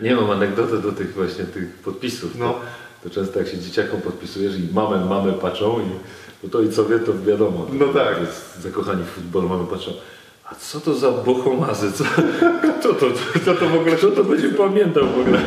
Nie mam anegdoty do tych właśnie tych podpisów. No. To, to często jak się dzieciakom podpisujesz i mamę, mamy patrzą i no to i co wie, to wiadomo. No tak. To jest zakochani w futbolu, mamy patrzą. A co to za bohomazy? Co, kto, to, kto to w ogóle, kto to będzie pamiętał w ogóle?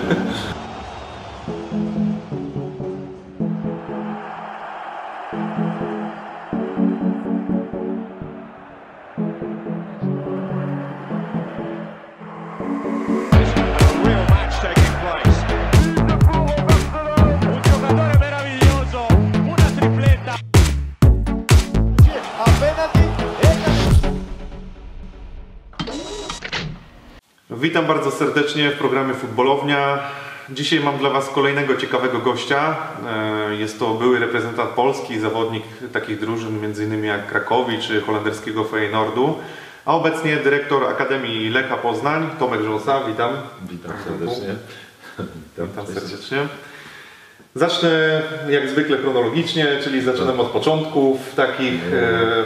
Serdecznie w programie Futbolownia. Dzisiaj mam dla Was kolejnego ciekawego gościa. E, Jest to były reprezentant Polski, zawodnik takich drużyn m.in. jak Krakowi czy holenderskiego Feyenoordu, a obecnie dyrektor Akademii Lecha Poznań, Tomek Żołsa. Witam. Witam serdecznie. Witam serdecznie. Zacznę jak zwykle chronologicznie, czyli zaczynam od początków takich. e,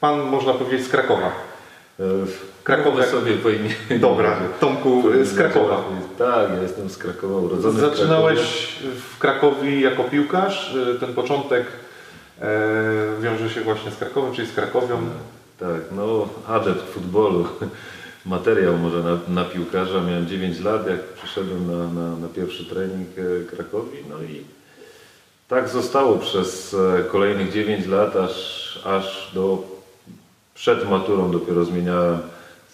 Pan można powiedzieć z Krakowa. E, Krakowa- sobie po imieniu. Dobra, Tomku z Krakowa. Tak, ja jestem z Krakowa, urodzony Zaczynałeś w Krakowie jako piłkarz. Y, Ten początek e, wiąże się właśnie z Krakowem, czyli z Krakowią. Tak, no adept futbolu. Materiał może na, na piłkarza. Miałem 9 lat, jak przyszedłem na, na, na pierwszy trening e, Krakowi. No i tak zostało przez e, kolejnych 9 lat, aż, aż do przed maturą dopiero zmieniałem,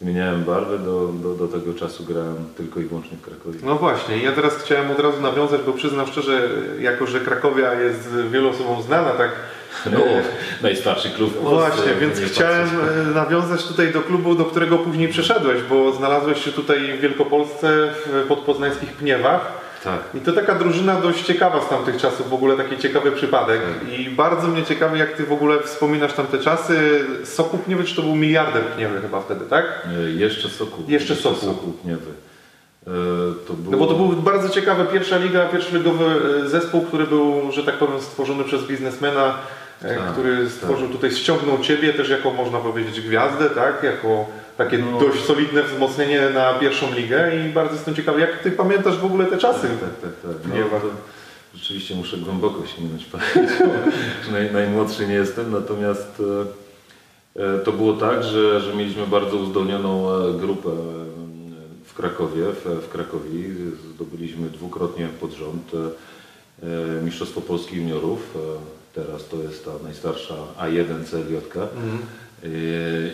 zmieniałem barwę. Do, do, do tego czasu grałem tylko i wyłącznie w Krakowie. No właśnie, ja teraz chciałem od razu nawiązać, bo przyznam szczerze, jako że Krakowia jest wielu osobom znana, tak? No, najstarszy klub w Polsce. Właśnie, więc chciałem patrzeć. e, nawiązać tutaj do klubu, do którego później przeszedłeś, bo znalazłeś się tutaj w Wielkopolsce, w podpoznańskich Pniewach. Tak. I to taka drużyna dość ciekawa z tamtych czasów, w ogóle taki ciekawy przypadek. I bardzo mnie ciekawi, jak ty w ogóle wspominasz tamte czasy. Sokół Pniewy, czy to był miliarder Pniewy chyba wtedy, tak? E, Jeszcze Sokół. Jeszcze Sokół. Sokół Pniewy. E, To było... No bo to był bardzo ciekawy pierwsza liga, pierwszyligowy e, zespół, który był, że tak powiem, stworzony przez biznesmena, e, Tak, który stworzył tutaj, ściągnął ciebie też jako, można powiedzieć, gwiazdę, tak? Jako takie No. dość solidne wzmocnienie na pierwszą ligę i bardzo jestem ciekawy, jak ty pamiętasz w ogóle te czasy? Tak, tak, tak. Nie No, rzeczywiście muszę głęboko sięgnąć pamięć, że naj, najmłodszy nie jestem, natomiast e, e, to było tak, że, że mieliśmy bardzo uzdolnioną e, grupę e, w Krakowie, w, w Krakowie. Zdobyliśmy dwukrotnie pod rząd e, Mistrzostwo Polski Juniorów. E, Teraz to jest ta najstarsza A1 CLJ. E,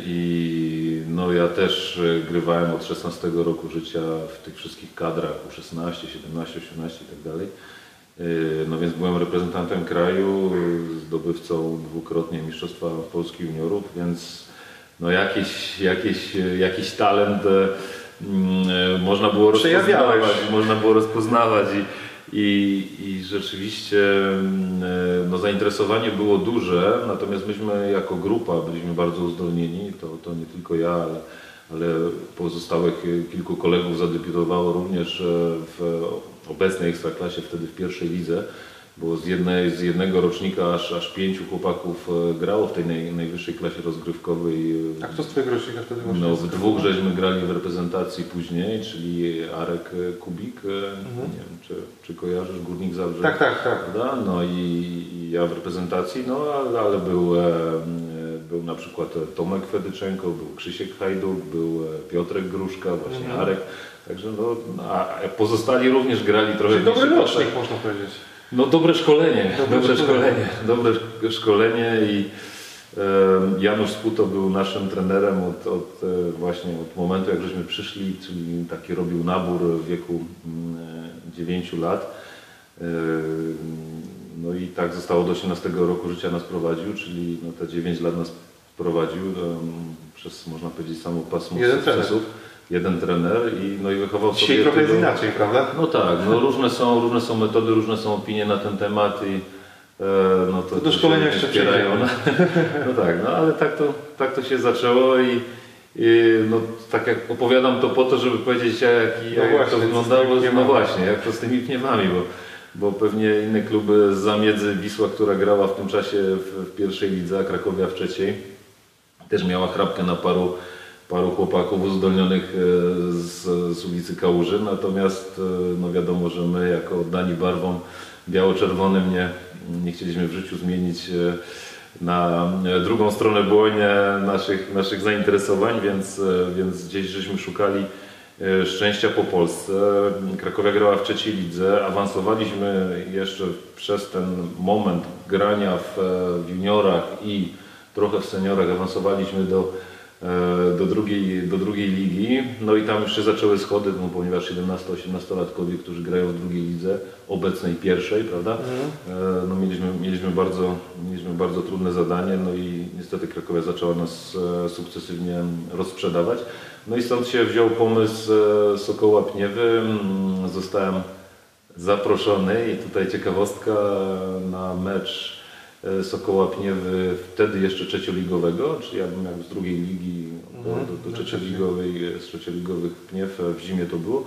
I no ja też e, grywałem od 16 roku życia w tych wszystkich kadrach U16, 17, 18 i tak dalej. E, No więc byłem reprezentantem kraju, zdobywcą dwukrotnie Mistrzostwa Polski Juniorów, więc no jakiś, jakiś, jakiś talent e, mm, e, można było Przejawiałeś. rozpoznawać, można było rozpoznawać i, i, i rzeczywiście mm, e, no, zainteresowanie było duże, natomiast myśmy jako grupa byliśmy bardzo uzdolnieni, to, to nie tylko ja, ale, ale pozostałych kilku kolegów zadebiutowało również e, w obecnej Ekstraklasie, wtedy w pierwszej lidze, bo z, jednej, z jednego rocznika aż, aż pięciu chłopaków e, grało w tej naj, najwyższej klasie rozgrywkowej. e, A kto z twojego rocznika wtedy właśnie no, w dwóch żeśmy grali w reprezentacji później, czyli Arek e, Kubik, e, nie wiem, czy, czy kojarzysz, Górnik Zabrze. Tak, tak, tak. Prawda? No i, i ja w reprezentacji, no ale, ale był, był na przykład Tomek Fedyczenko, był Krzysiek Hajduk, był Piotrek Gruszka, właśnie Mhm. Arek. Także no, a pozostali również grali trochę Czyli dobry rocznik, można powiedzieć. No dobre szkolenie, Dobre dobre, szkolenie. dobre szk- szkolenie i Janusz Sputo był naszym trenerem od, od e, właśnie od momentu jak żeśmy przyszli, czyli taki robił nabór w wieku mm, e, 9 lat. No i tak zostało do 18 roku życia nas prowadził, czyli no te 9 lat nas prowadził przez można powiedzieć samo pasmo Jeden sukcesów. Jeden trener i no i wychował Dzisiaj sobie trochę jest tylu- inaczej, prawda? no tak, no różne są, różne są metody, różne są opinie na ten temat i e, no to, To do szkolenia jeszcze wspierają. No, no tak, no ale tak to, tak to się zaczęło i, i no, tak jak opowiadam to po to, żeby powiedzieć jak, No jak właśnie, to wyglądało, no właśnie, jak to z tymi pniewami, bo, bo pewnie inne kluby z zamiedzy Wisła, która grała w tym czasie w, w pierwszej lidze, a Krakowia w trzeciej, też miała chrapkę na paru paru chłopaków uzdolnionych e, z, z ulicy Kałuży, natomiast e, no wiadomo, że my jako oddani barwom biało-czerwonym nie, nie chcieliśmy w życiu zmienić e, na drugą stronę błonie naszych, naszych zainteresowań, więc, więc gdzieś żeśmy szukali szczęścia po Polsce. Krakowia grała w trzeciej lidze, awansowaliśmy jeszcze przez ten moment grania w, juniorach i trochę w seniorach, awansowaliśmy do, do, drugiej, do drugiej ligi. No i tam już się zaczęły schody, no, ponieważ 17-18-latkowie, którzy grają w drugiej lidze, obecnej pierwszej, prawda? E, No mieliśmy, mieliśmy, bardzo, mieliśmy bardzo trudne zadanie, no i niestety Krakowia zaczęła nas e, sukcesywnie rozprzedawać. No i stąd się wziął pomysł e, Sokoła Pniewy. Mm, Zostałem zaproszony i tutaj ciekawostka na mecz e, Sokoła Pniewy, wtedy jeszcze trzecioligowego, czyli ja bym jak z drugiej ligi do, Mhm, do, do do trzecioligowej, z trzecioligowych Pniew e, w zimie to było.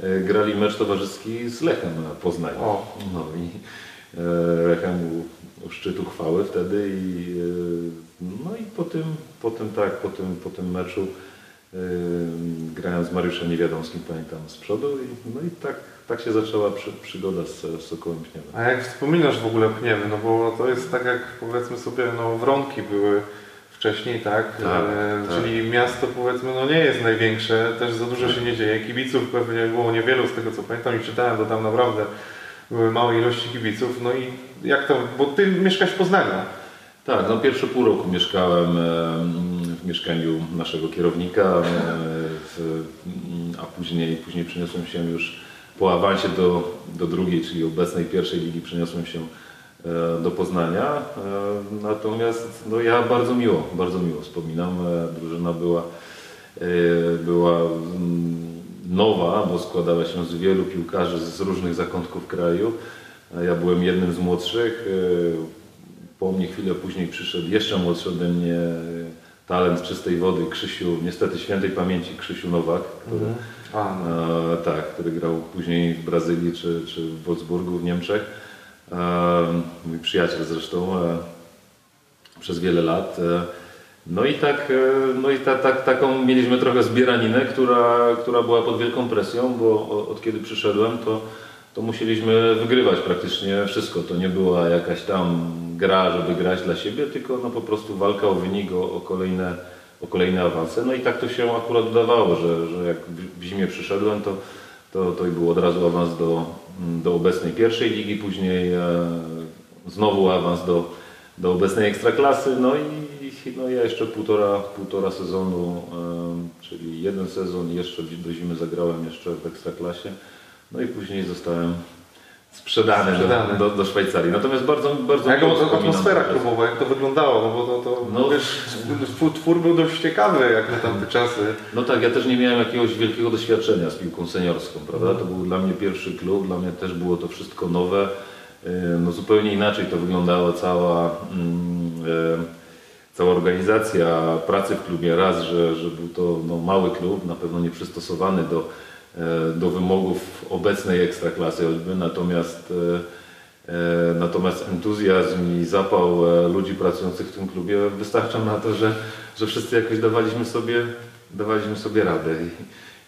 E, Grali mecz towarzyski z Lechem Poznań. No i e, Lechem u, u szczytu chwały wtedy i e, no i po tym, po tym tak, po tym, po tym meczu e, grałem z Mariuszem Niewiadomskim, pamiętam, z przodu i, no i tak, tak się zaczęła przy, przygoda z, z Sokołem Pniewem. A jak wspominasz w ogóle Pniewy, no bo to jest tak jak powiedzmy sobie, no Wronki były wcześniej, tak? Tak, E, tak. Czyli miasto powiedzmy no nie jest największe, też za dużo się nie dzieje. Kibiców pewnie było niewielu z tego co pamiętam i czytałem, to tam naprawdę były małe ilości kibiców. No i jak to, bo ty mieszkasz w Poznaniu. Tak, no pierwsze pół roku mieszkałem w mieszkaniu naszego kierownika, e, w, a później, później przeniosłem się już po awansie do, do drugiej, czyli obecnej pierwszej ligi przeniosłem się e, do Poznania. E, Natomiast no ja bardzo miło, bardzo miło wspominam. Drużyna była, była mm, nowa, bo składała się z wielu piłkarzy z różnych zakątków kraju. Ja byłem jednym z młodszych. Po mnie chwilę później przyszedł jeszcze młodszy ode mnie talent czystej wody Krzysiu, niestety świętej pamięci Krzysiu Nowak, który, A, no. e, tak, który grał później w Brazylii czy, czy w Wolfsburgu w Niemczech. E, mój przyjaciel zresztą e, przez wiele lat. E, No i tak, e, no i ta, tak, taką mieliśmy trochę zbieraninę, która, która była pod wielką presją, bo od kiedy przyszedłem, to, to musieliśmy wygrywać praktycznie wszystko. To nie była jakaś tam gra, żeby grać dla siebie, tylko no po prostu walka o wynik, o, o, kolejne, o kolejne awanse. No i tak to się akurat udawało, że, że jak w- zimie przyszedłem, to, to, to był od razu awans do, do obecnej pierwszej ligi, później e, znowu awans do, do obecnej ekstraklasy, no i no ja jeszcze półtora, półtora sezonu, em, czyli jeden sezon jeszcze do zimy zagrałem jeszcze w ekstraklasie, no i później zostałem sprzedany, Sprzedany. Do, do, Szwajcarii. Natomiast bardzo, bardzo jak atmosfera klubowa, jak to wyglądało, no bo to, to No. wiesz, twór, był dość ciekawy jak na tamte czasy. No tak, ja też nie miałem jakiegoś wielkiego doświadczenia z piłką seniorską, prawda? To był dla mnie pierwszy klub, dla mnie też było to wszystko nowe. Yy, No zupełnie inaczej to wyglądała cała, mm, e, cała organizacja pracy w klubie. Raz, że, że był to no, mały klub, na pewno nie przystosowany do, do wymogów obecnej ekstraklasy choćby, natomiast e, E, Natomiast entuzjazm i zapał e, ludzi pracujących w tym klubie wystarczał na to, że, że wszyscy jakoś dawaliśmy sobie, dawaliśmy sobie radę.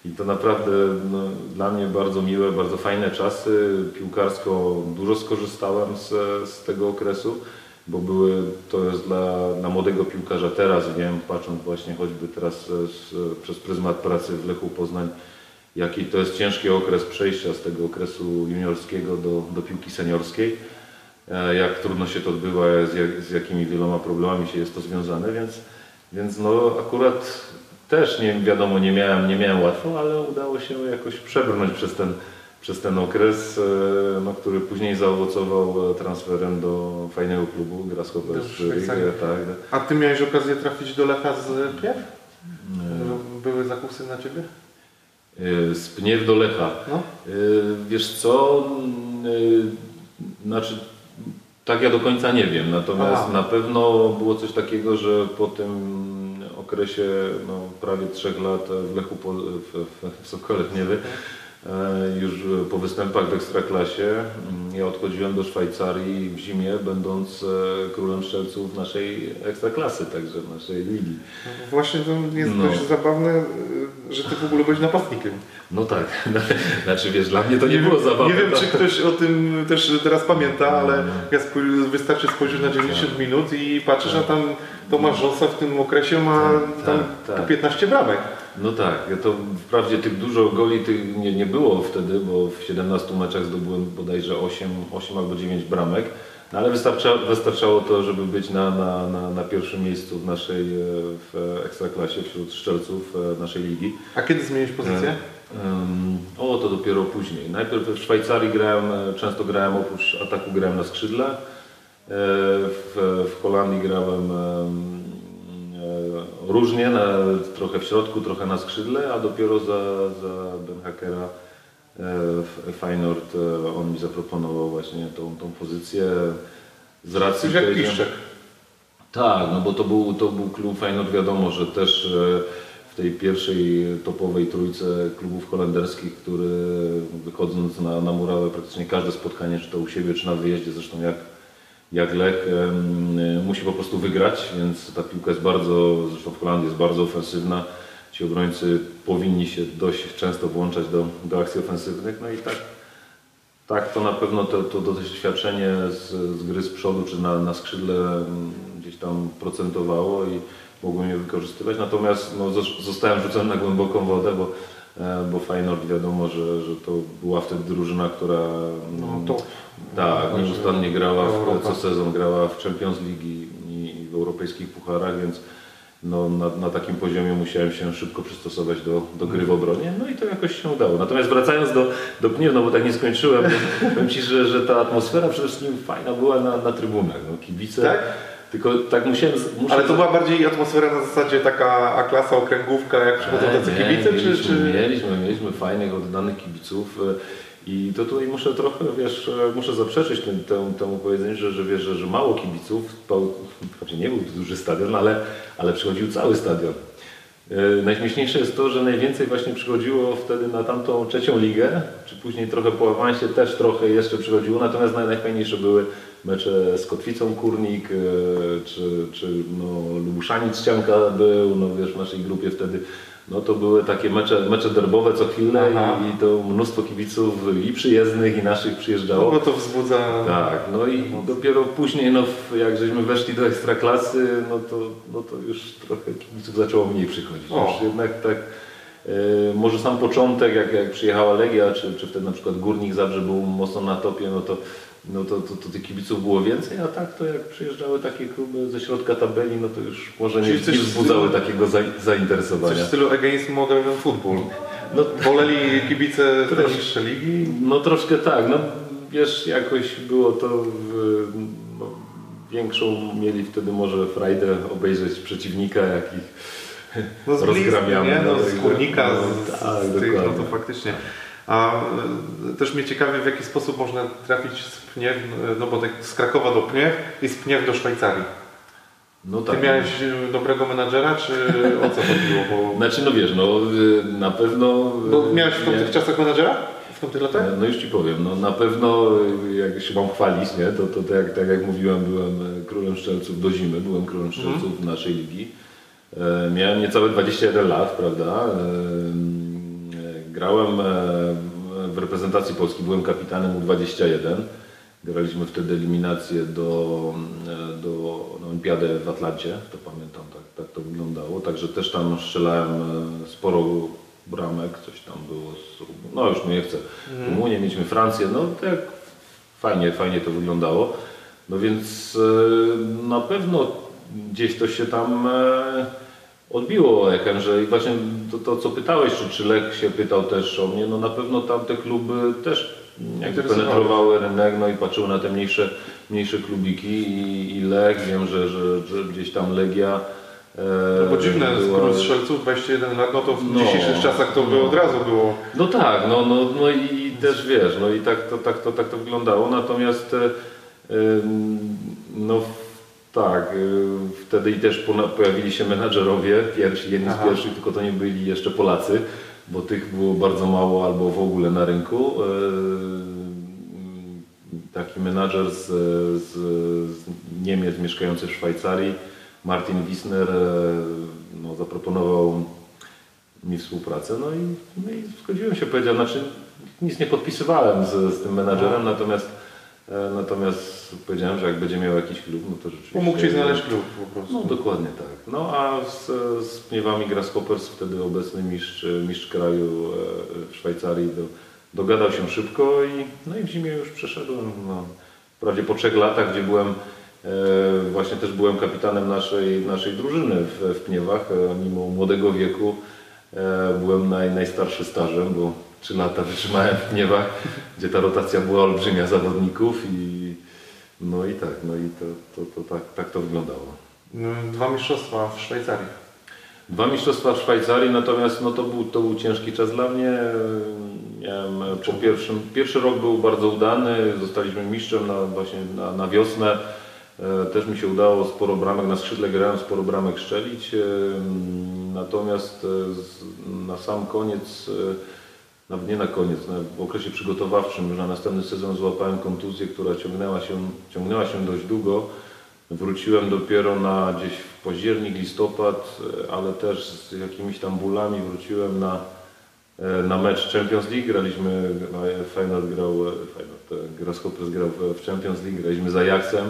I, to naprawdę no, dla mnie bardzo miłe, bardzo fajne czasy. Piłkarsko dużo skorzystałem z, z tego okresu, bo były, to jest dla, dla młodego piłkarza teraz, wiem, patrząc właśnie choćby teraz e, z, przez pryzmat pracy w Lechu Poznań, jaki to jest ciężki okres przejścia z tego okresu juniorskiego do, do piłki seniorskiej, e, jak trudno się to odbywa, z, jak, z jakimi wieloma problemami się jest to związane, więc, więc no akurat też nie wiadomo, nie miałem, nie miałem łatwo, ale udało się jakoś przebrnąć przez ten, przez ten okres, e, no, który później zaowocował e, transferem do fajnego klubu Grasshopper Do z Rygę, Szwajcarii. tak. A ty miałeś okazję trafić do Lecha z Piew? Były zakusy na ciebie? E, Z Pniew do Lecha. No. Y, Wiesz co, y, znaczy tak ja do końca nie wiem, natomiast na pewno było coś takiego, że po tym okresie no, prawie trzech lat w Lechu, w, w, w Sokole Pniewy, E, Już po występach w Ekstraklasie mm, ja odchodziłem do Szwajcarii w zimie, będąc e, królem strzelców naszej Ekstraklasy, także naszej ligi. Właśnie to jest No. dość zabawne, że ty w ogóle byłeś napastnikiem. No tak, znaczy wiesz, dla mnie to nie, było zabawne. Nie wiem, to- czy ktoś o tym też teraz pamięta, ale ja spój- wystarczy spojrzeć na 90 minut i patrzysz, a tam Tomasz Rosa w tym okresie ma Tak, tam tak, po tak. 15 bramek. No tak, ja to wprawdzie tych dużo goli tych nie, nie było wtedy, bo w 17 meczach zdobyłem bodajże 8, 8 albo 9 bramek, no ale wystarcza, wystarczało to, żeby być na, na, na, na pierwszym miejscu w naszej e, w Ekstraklasie wśród strzelców e, naszej ligi. A kiedy zmieniłeś pozycję? Em, O, to dopiero później. Najpierw w Szwajcarii grałem, e, często grałem oprócz ataku grałem na skrzydle. E, W, w Holandii grałem em, e, różnie, na, trochę w środku, trochę na skrzydle, a dopiero za, za Ben Hakera e, w Feyenoord e, on mi zaproponował właśnie tą, tą pozycję z racji jak Piszczek. tak, no bo to był, to był klub Feyenoord, wiadomo, że też e, w tej pierwszej topowej trójce klubów holenderskich, który wychodząc na, na murawę praktycznie każde spotkanie, czy to u siebie, czy na wyjeździe, zresztą jak, jak Lech, e, musi po prostu wygrać, więc ta piłka jest bardzo, zresztą w Holandii jest bardzo ofensywna. Ci obrońcy powinni się dość często włączać do, do akcji ofensywnych, no i tak tak, to na pewno to, to, to doświadczenie z, z gry z przodu czy na, na skrzydle gdzieś tam procentowało i mogłem je wykorzystywać. Natomiast no, zos- zostałem rzucony na głęboką wodę, bo, e, bo Feyenoord wiadomo, że, że to była wtedy drużyna, która No mm, to tak, nieustannie grała w, co sezon grała w Champions League i, w europejskich pucharach, więc no, na, na takim poziomie musiałem się szybko przystosować do, do gry w obronie, no i to jakoś się udało. Natomiast wracając do, do Pniew, no bo tak nie skończyłem, powiem Ci, że, że ta atmosfera przede wszystkim fajna była na, na trybunach, no, kibice. Tak? Tylko tak musiałem... Muszę Ale to była bardziej atmosfera na zasadzie taka A-klasa, okręgówka, jak przychodzą tacy Nie, kibice, czy... mieliśmy, czy... Mieliśmy, mieliśmy fajnych, oddanych kibiców e, i to tutaj muszę trochę, wiesz, e, muszę zaprzeczyć tym, temu, temu powiedzeniu, że, że że, mało kibiców, wprawdzie nie był duży stadion, ale, ale przychodził cały stadion. E, Najśmieszniejsze jest to, że najwięcej właśnie przychodziło wtedy na tamtą trzecią ligę, czy później trochę po awansie też trochę jeszcze przychodziło, natomiast naj- najfajniejsze były mecze z Kotwicą Kurnik, e, czy, czy no, Lubuszanic Ścianka był, no wiesz, w naszej grupie wtedy, no to były takie mecze, mecze derbowe co chwilę i, i to mnóstwo kibiców i przyjezdnych i naszych No przyjeżdżało. bo to wzbudza... Tak, no i dopiero później, no, jak żeśmy weszli do ekstraklasy, no to, no to już trochę kibiców zaczęło mniej przychodzić. O. Już jednak tak, e, może sam początek, jak, jak przyjechała Legia, czy, czy wtedy na przykład Górnik Zabrze był mocno na topie, no to, no to, to, to tych kibiców było więcej, a tak to jak przyjeżdżały takie kluby ze środka tabeli, no to już może nie, nie coś wzbudzały takiego za, Coś zainteresowania. w stylu against modern football. No, Woleli kibice te Trosz- niższe ligi? No troszkę tak, no wiesz, jakoś było to w, no, większą mieli wtedy może frajdę obejrzeć przeciwnika, jak ich No z rozgramiamy. nie? No, z Górnika, no, z, tak, z tych, no to faktycznie. A e, też mnie ciekawi, w jaki sposób można trafić z Pniew, no bo tak z Krakowa do Pniew i z Pniew do Szwajcarii. No Ty tak. miałeś e, dobrego menadżera, czy o co chodziło? Bo, Znaczy no wiesz, no na pewno... bo miałeś w nie- tamtych czasach menadżera? W tamtych latach? No już Ci powiem, no na pewno jak się mam chwalić, nie, to, to tak, jak, tak jak mówiłem, byłem e, królem strzelców do zimy, byłem królem strzelców naszej ligi. E, miałem niecałe 21 lat, prawda? E, e, grałem e, w reprezentacji Polski, byłem kapitanem U21. Graliśmy wtedy eliminację do, e, do na Olimpiadę w Atlancie, to pamiętam, tak, tak to wyglądało. Także też tam strzelałem e, sporo bramek, coś tam było. Z, no już nie chcę. Rumunię, mieliśmy Francję, no tak fajnie, fajnie to wyglądało. No więc na pewno gdzieś to się tam odbiło echem, że i właśnie to, to co pytałeś, czy, czy Lech się pytał też o mnie, no na pewno tamte kluby też jakby penetrowały rynek, no i patrzyły na te mniejsze, mniejsze klubiki i, i Lech, wiem, że, że, że gdzieś tam Legia e, No bo dziwne, z była- król strzelców 21 lat, no to w No. dzisiejszych czasach to by No. od razu było. No tak, no, no, no i też wiesz, no i tak to, tak to, tak to wyglądało, natomiast e, no tak, y, wtedy i też pojawili się menadżerowie, pierwsi, jedni Aha. z pierwszych, tylko to nie byli jeszcze Polacy, bo tych było bardzo mało albo w ogóle na rynku. E, Taki menadżer z, z, z Niemiec mieszkający w Szwajcarii, Martin Wisner, e, no, zaproponował mi współpracę, no i, no i zgodziłem się, powiedział, znaczy nic nie podpisywałem z, z tym menadżerem, natomiast, natomiast powiedziałem, że jak będzie miał jakiś klub, no to rzeczywiście... Pomógł Ci znaleźć klub po prostu. No dokładnie tak. No a z, z Pniewami Grasshoppers, wtedy obecny mistrz, mistrz kraju e, w Szwajcarii, do, dogadał się szybko i, no i w zimie już przeszedłem. No, wprawdzie po trzech latach, gdzie byłem, e, właśnie też byłem kapitanem naszej, naszej drużyny w, w Pniewach, e, mimo młodego wieku e, byłem naj, najstarszy stażem, bo trzy lata wytrzymałem w Pniewach, gdzie ta rotacja była olbrzymia zawodników i no i tak, no i to, to, to tak, tak to wyglądało. No, Dwa mistrzostwa w Szwajcarii. Dwa mistrzostwa w Szwajcarii, natomiast no to, był, to był ciężki czas dla mnie. Miałem po pierwszym, pierwszy rok był bardzo udany, zostaliśmy mistrzem na, właśnie na, na wiosnę. E, Też mi się udało sporo bramek na skrzydle grałem, sporo bramek strzelić. E, Natomiast e, na sam koniec, nawet nie na koniec, na, w okresie przygotowawczym, już na następny sezon złapałem kontuzję, która ciągnęła się, ciągnęła się dość długo. Wróciłem dopiero na gdzieś w październik, listopad, e, ale też z jakimiś tam bólami wróciłem na, e, na mecz Champions League. Graliśmy, no, Feyenoord grał, e, Feyenoord, e, Grasshoppers grał w- Champions League, graliśmy z Ajaxem.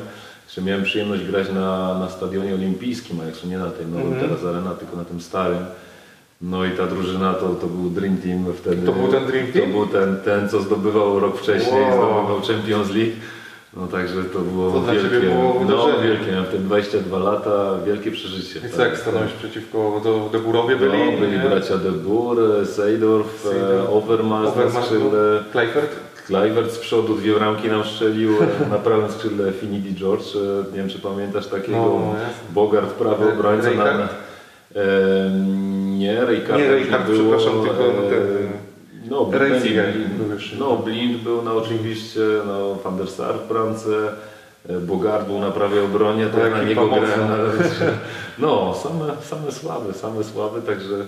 Jeszcze miałem przyjemność grać na, na stadionie olimpijskim Ajaxu, nie na tej nowym Mhm. teraz arena, tylko na tym starym. No i ta drużyna to, to był Dream Team wtedy. To był ten Dream Team? To był ten, ten co zdobywał rok wcześniej, Wow. zdobywał Champions League. No także to było To wielkie, było no wielkie, miałem wtedy 22 lata, wielkie przeżycie. I co, jak stanąłeś przeciwko do, do Górowie byli, byli? no, byli nie? bracia De Boer, Seydorf, Seydorf, e, Overmars na Overmars był, skrzydle, Kleifert? Z przodu dwie bramki nam strzelił, e, na prawym skrzydle Finidi George, e, nie wiem czy pamiętasz takiego, No. Bogart prawy obrońca. na- Rijkaard? E, nie, Rijkaard Nie, Rijkaard, przepraszam, tylko ten- no, był jeszcze. no, Blind był no, oczywiście, no, Van der Sar w bramce, e, Bogart był na prawej obronie, to To na niego nawet. No, same, same słabe, same słabe, także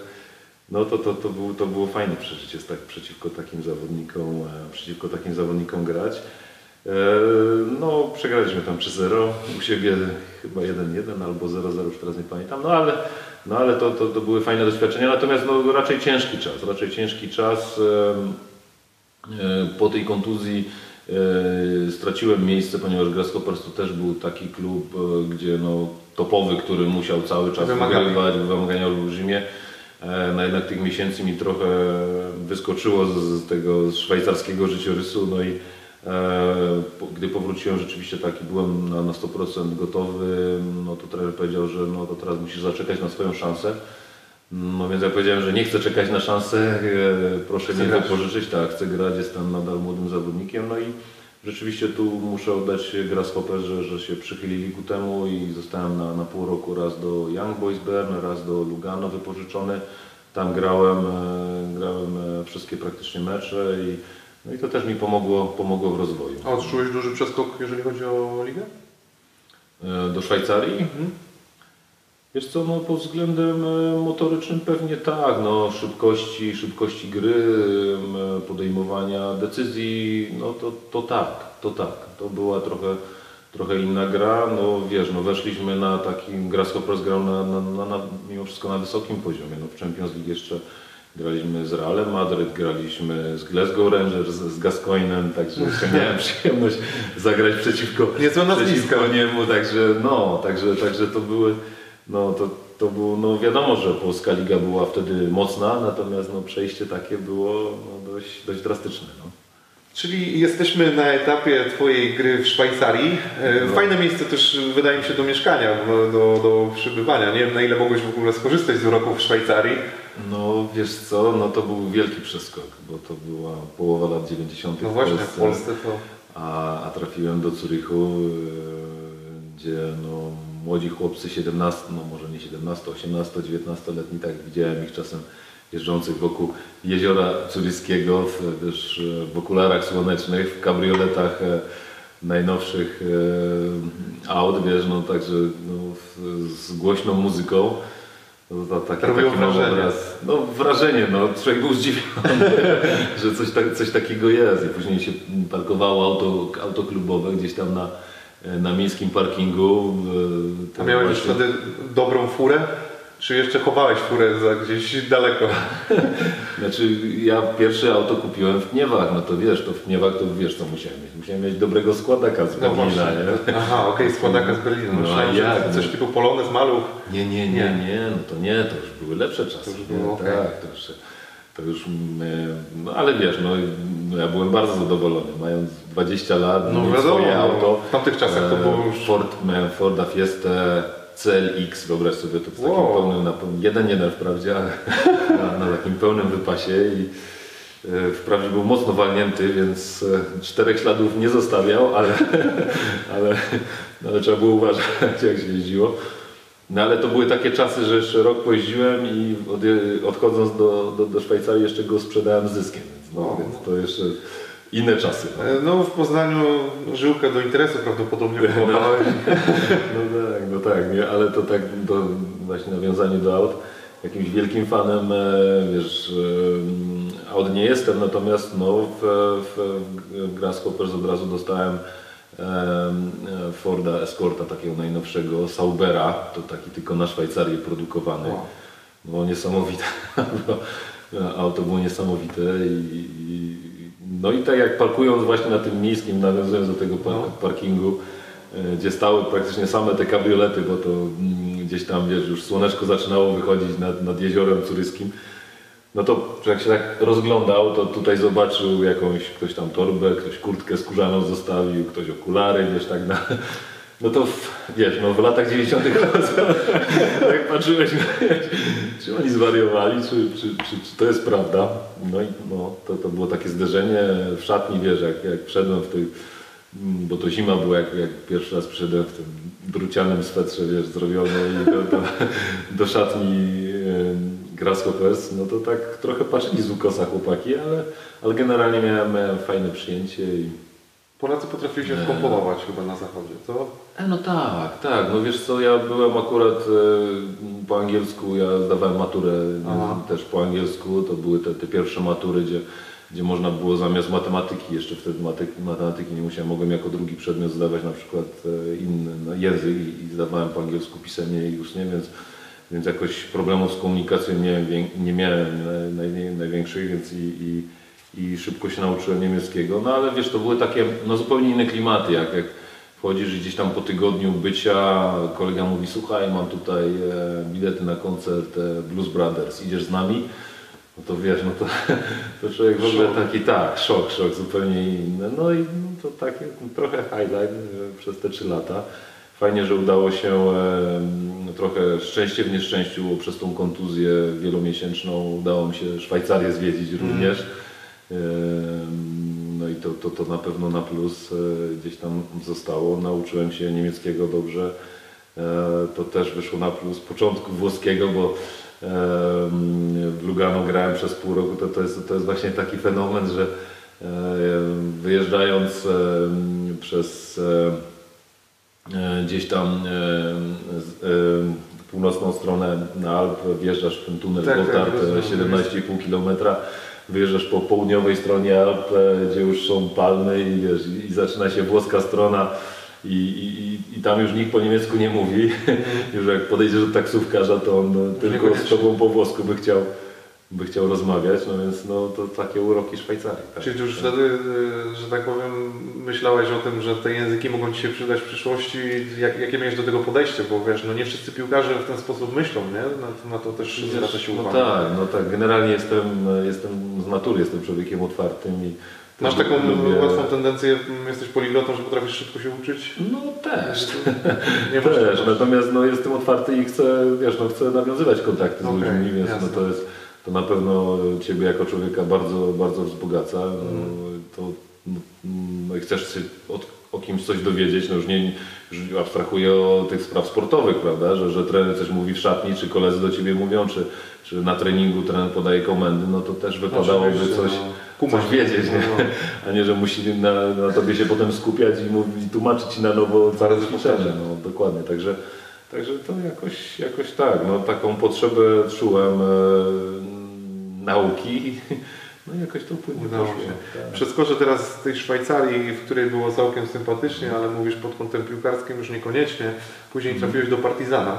no to, to, to, było, to było fajne przeżycie tak, przeciwko takim zawodnikom, e, przeciwko takim zawodnikom grać. E, No, przegraliśmy tam 3-0, u siebie chyba 1-1 albo 0-0, już teraz nie pamiętam, no ale, no ale to, to, to były fajne doświadczenia, natomiast no, raczej ciężki czas, raczej ciężki czas. e, Po tej kontuzji e, straciłem miejsce, ponieważ Grasshoppers to też był taki klub, gdzie no, topowy, który musiał cały czas wygrywać, wymagania olbrzymie. No jednak tych miesięcy mi trochę wyskoczyło z, tego szwajcarskiego życiorysu, no i gdy powróciłem rzeczywiście taki byłem na, na 100% gotowy, no to trener powiedział, że no to teraz musisz zaczekać na swoją szansę. No więc ja powiedziałem, że nie chcę czekać na szansę, e, proszę Chcę mnie wypożyczyć, tak, chcę grać, jestem nadal młodym zawodnikiem, no i rzeczywiście tu muszę oddać Grasshopper, że, że się przychylili ku temu i zostałem na, na pół roku raz do Young Boys Bern, raz do Lugano wypożyczony. Tam grałem, e, grałem e, wszystkie praktycznie mecze i, no i to też mi pomogło, pomogło w rozwoju. A odczułeś duży przeskok, jeżeli chodzi o ligę? E, Do Szwajcarii? Wiesz co, no pod względem e, motorycznym pewnie tak, no szybkości, szybkości gry, em, podejmowania decyzji, no to, to tak, to tak. To była trochę, trochę inna gra, no wiesz, no weszliśmy na takim, Grasshoppers grał na, na, na, na, mimo wszystko na wysokim poziomie, no w Champions League jeszcze graliśmy z Realem Madryt, graliśmy z Glasgow Rangers, z Gascoinem, także jeszcze miałem przyjemność zagrać przeciwko, przeciwko niemu, także no, także, także to były, no to, to było, no wiadomo, że Polska Liga była wtedy mocna, natomiast no przejście takie było no, dość, dość drastyczne. No. Czyli jesteśmy na etapie Twojej gry w Szwajcarii. E, No. Fajne miejsce też wydaje mi się do mieszkania, do, do, przybywania. Nie wiem na ile mogłeś w ogóle skorzystać z uroku w Szwajcarii. No wiesz co, no to był wielki przeskok, bo to była połowa lat 90. No w właśnie, Polsce. w Polsce to... A, a trafiłem do Zurychu, e, gdzie no, młodzi chłopcy 17, no może nie 17, 18, 19-letni, tak widziałem ich czasem jeżdżących wokół jeziora Curyskiego, w, e, w okularach słonecznych, w kabrioletach e, najnowszych e, aut, wiesz, no także no, z głośną muzyką. No, to taki, Robiło taki wrażenie. No wrażenie, no człowiek był zdziwiony, że coś, tak, coś takiego jest. I później się parkowało auto, auto klubowe gdzieś tam na, na miejskim parkingu. A miałeś właśnie- wtedy dobrą furę? Czy jeszcze chowałeś furę za gdzieś daleko? Znaczy ja pierwsze auto kupiłem w Pniewach, no to wiesz, to w Pniewach to wiesz co musiałem mieć. Musiałem mieć dobrego składaka z No Berlina, nie? Aha, okej, składaka z Berlina. No, Myślałem, jak? coś typu Polonez, Maluch. Nie, nie, nie, Nie. no to nie, to już były lepsze czasy. To już było. Tak, to już, to już mm, no ale wiesz, no, no ja byłem bardzo zadowolony, mając 20 lat, No wiadomo, swoje no, auto. w tamtych czasach to e, było już- Ford, miałem Forda Fiestę CLX, wyobraź sobie, to w takim Wow. pełnym, na, jeden jeden wprawdzie, ale na, na takim pełnym wypasie i e, wprawdzie był mocno walnięty, więc e, czterech śladów nie zostawiał, ale, ale, ale trzeba było uważać jak się jeździło. No ale to były takie czasy, że jeszcze rok pojeździłem i od, odchodząc do, do, do Szwajcarii jeszcze go sprzedałem z zyskiem, więc, no, O. więc to jeszcze inne czasy. No. No w Poznaniu żyłkę do interesu prawdopodobnie wychowałeś. No tak, no tak, nie? ale to tak do właśnie nawiązanie do aut. Jakimś wielkim fanem, e, wiesz, e, aut nie jestem, natomiast no, w, w, w Grasshoppers od razu dostałem Forda Escorta, takiego najnowszego, Saubera, to taki tylko na Szwajcarię produkowany. Wow. Było niesamowite. Auto było niesamowite i, i, no i tak jak parkując właśnie na tym miejskim, nawiązując do tego par- No. parkingu, e, gdzie stały praktycznie same te kabriolety, bo to mm, gdzieś tam wiesz, już słoneczko zaczynało wychodzić nad, nad jeziorem turyskim. No to jak się tak rozglądał, to tutaj zobaczył jakąś, ktoś tam torbę, ktoś kurtkę skórzaną zostawił, ktoś okulary, wiesz, tak na... No to w, wiesz, no w latach 90. jak patrzyłeś, czy oni zwariowali, czy, czy, czy, czy to jest prawda. No i no, to, to było takie zderzenie w szatni, wiesz, jak, jak wszedłem w tej, bo to zima była, jak, jak pierwszy raz przyszedłem w tym brucialnym swetrze, wiesz, zrobiony i do, do, do szatni Grasshoppers, no to tak trochę patrzyli z ukosa chłopaki, ale, ale generalnie miałem, miałem fajne przyjęcie i Polacy potrafili się wkomponować chyba na zachodzie, co? E, no tak, tak. No wiesz co, ja byłem akurat e, po angielsku, ja zdawałem maturę Aha. e, też po angielsku. To były te, te pierwsze matury, gdzie, gdzie można było zamiast matematyki, jeszcze wtedy matyki, matematyki nie musiałem, mogłem jako drugi przedmiot zdawać na przykład e, inny no, język i, i zdawałem po angielsku pisemnie i ustnie, więc, więc jakoś problemów z komunikacją nie, nie miałem naj, największych, więc i, i, i szybko się nauczyłem niemieckiego. No ale wiesz, to były takie no, zupełnie inne klimaty, jak, jak wchodzisz gdzieś tam po tygodniu bycia, kolega mówi, słuchaj, mam tutaj e, bilety na koncert e, Blues Brothers, idziesz z nami? No to wiesz, no to, to człowiek w ogóle taki, tak, szok, szok zupełnie inny. No i no, to takie trochę highlight przez te trzy lata. Fajnie, że udało się no, trochę szczęście w nieszczęściu, bo przez tą kontuzję wielomiesięczną udało mi się Szwajcarię zwiedzić również. Em, No i to, to, to na pewno na plus e, gdzieś tam zostało. Nauczyłem się niemieckiego dobrze. E, To też wyszło na plus. Z początku włoskiego, bo w Lugano grałem przez pół roku. To, to, jest, to jest właśnie taki fenomen, że e, wyjeżdżając przez gdzieś tam północną stronę na Alp, wjeżdżasz w ten tunel Tak, tak, Gotthard, rozumiem. 17,5 km, wyjeżdżasz po południowej stronie Alp, e, gdzie już są palmy i, wiesz, i, zaczyna się włoska strona i, i, i- tam już nikt po niemiecku nie mówi. już jak podejdziesz do taksówkarza, to on e, tylko z tobą po włosku by chciał, by chciał rozmawiać, no więc no, to takie uroki Szwajcarii. Tak. Czyli już wtedy, y, że tak powiem, myślałeś o tym, że te języki mogą Ci się przydać w przyszłości. Jak, jakie miałeś do tego podejście? Bo wiesz, no nie wszyscy piłkarze w ten sposób myślą, nie? Na, to- na to też zwraca się no uwagę. tak, no tak. Generalnie jestem, jestem z natury, jestem człowiekiem otwartym i Masz taką lubię- łatwą tendencję, m, jesteś poliglotą, że potrafisz szybko się uczyć? No też. Nie Też, natomiast no, jestem otwarty i chcę, wiesz, no, chcę nawiązywać kontakty z Okej, ludźmi, więc no, to jest to na pewno Ciebie jako człowieka bardzo, bardzo wzbogaca. No, to, no, chcesz się od, o kimś coś dowiedzieć, no już nie już abstrahuję o tych spraw sportowych, prawda, że, że trener coś mówi w szatni, czy koledzy do Ciebie mówią, czy, czy na treningu trener podaje komendy, no to też wypadałoby coś, no. Coś wiedzieć, nie? No. a nie, że musi na, na tobie się potem skupiać i, mówi, i tłumaczyć ci na nowo całe ćwiczenie. No, dokładnie, także Także to jakoś, jakoś tak, no taką potrzebę czułem e, nauki, no jakoś to płynnie Udało poszło. się. Tak. Przeskoczę teraz z tej Szwajcarii, w której było całkiem sympatycznie, ale mówisz pod kątem piłkarskim już niekoniecznie. Później trafiłeś do Partizana,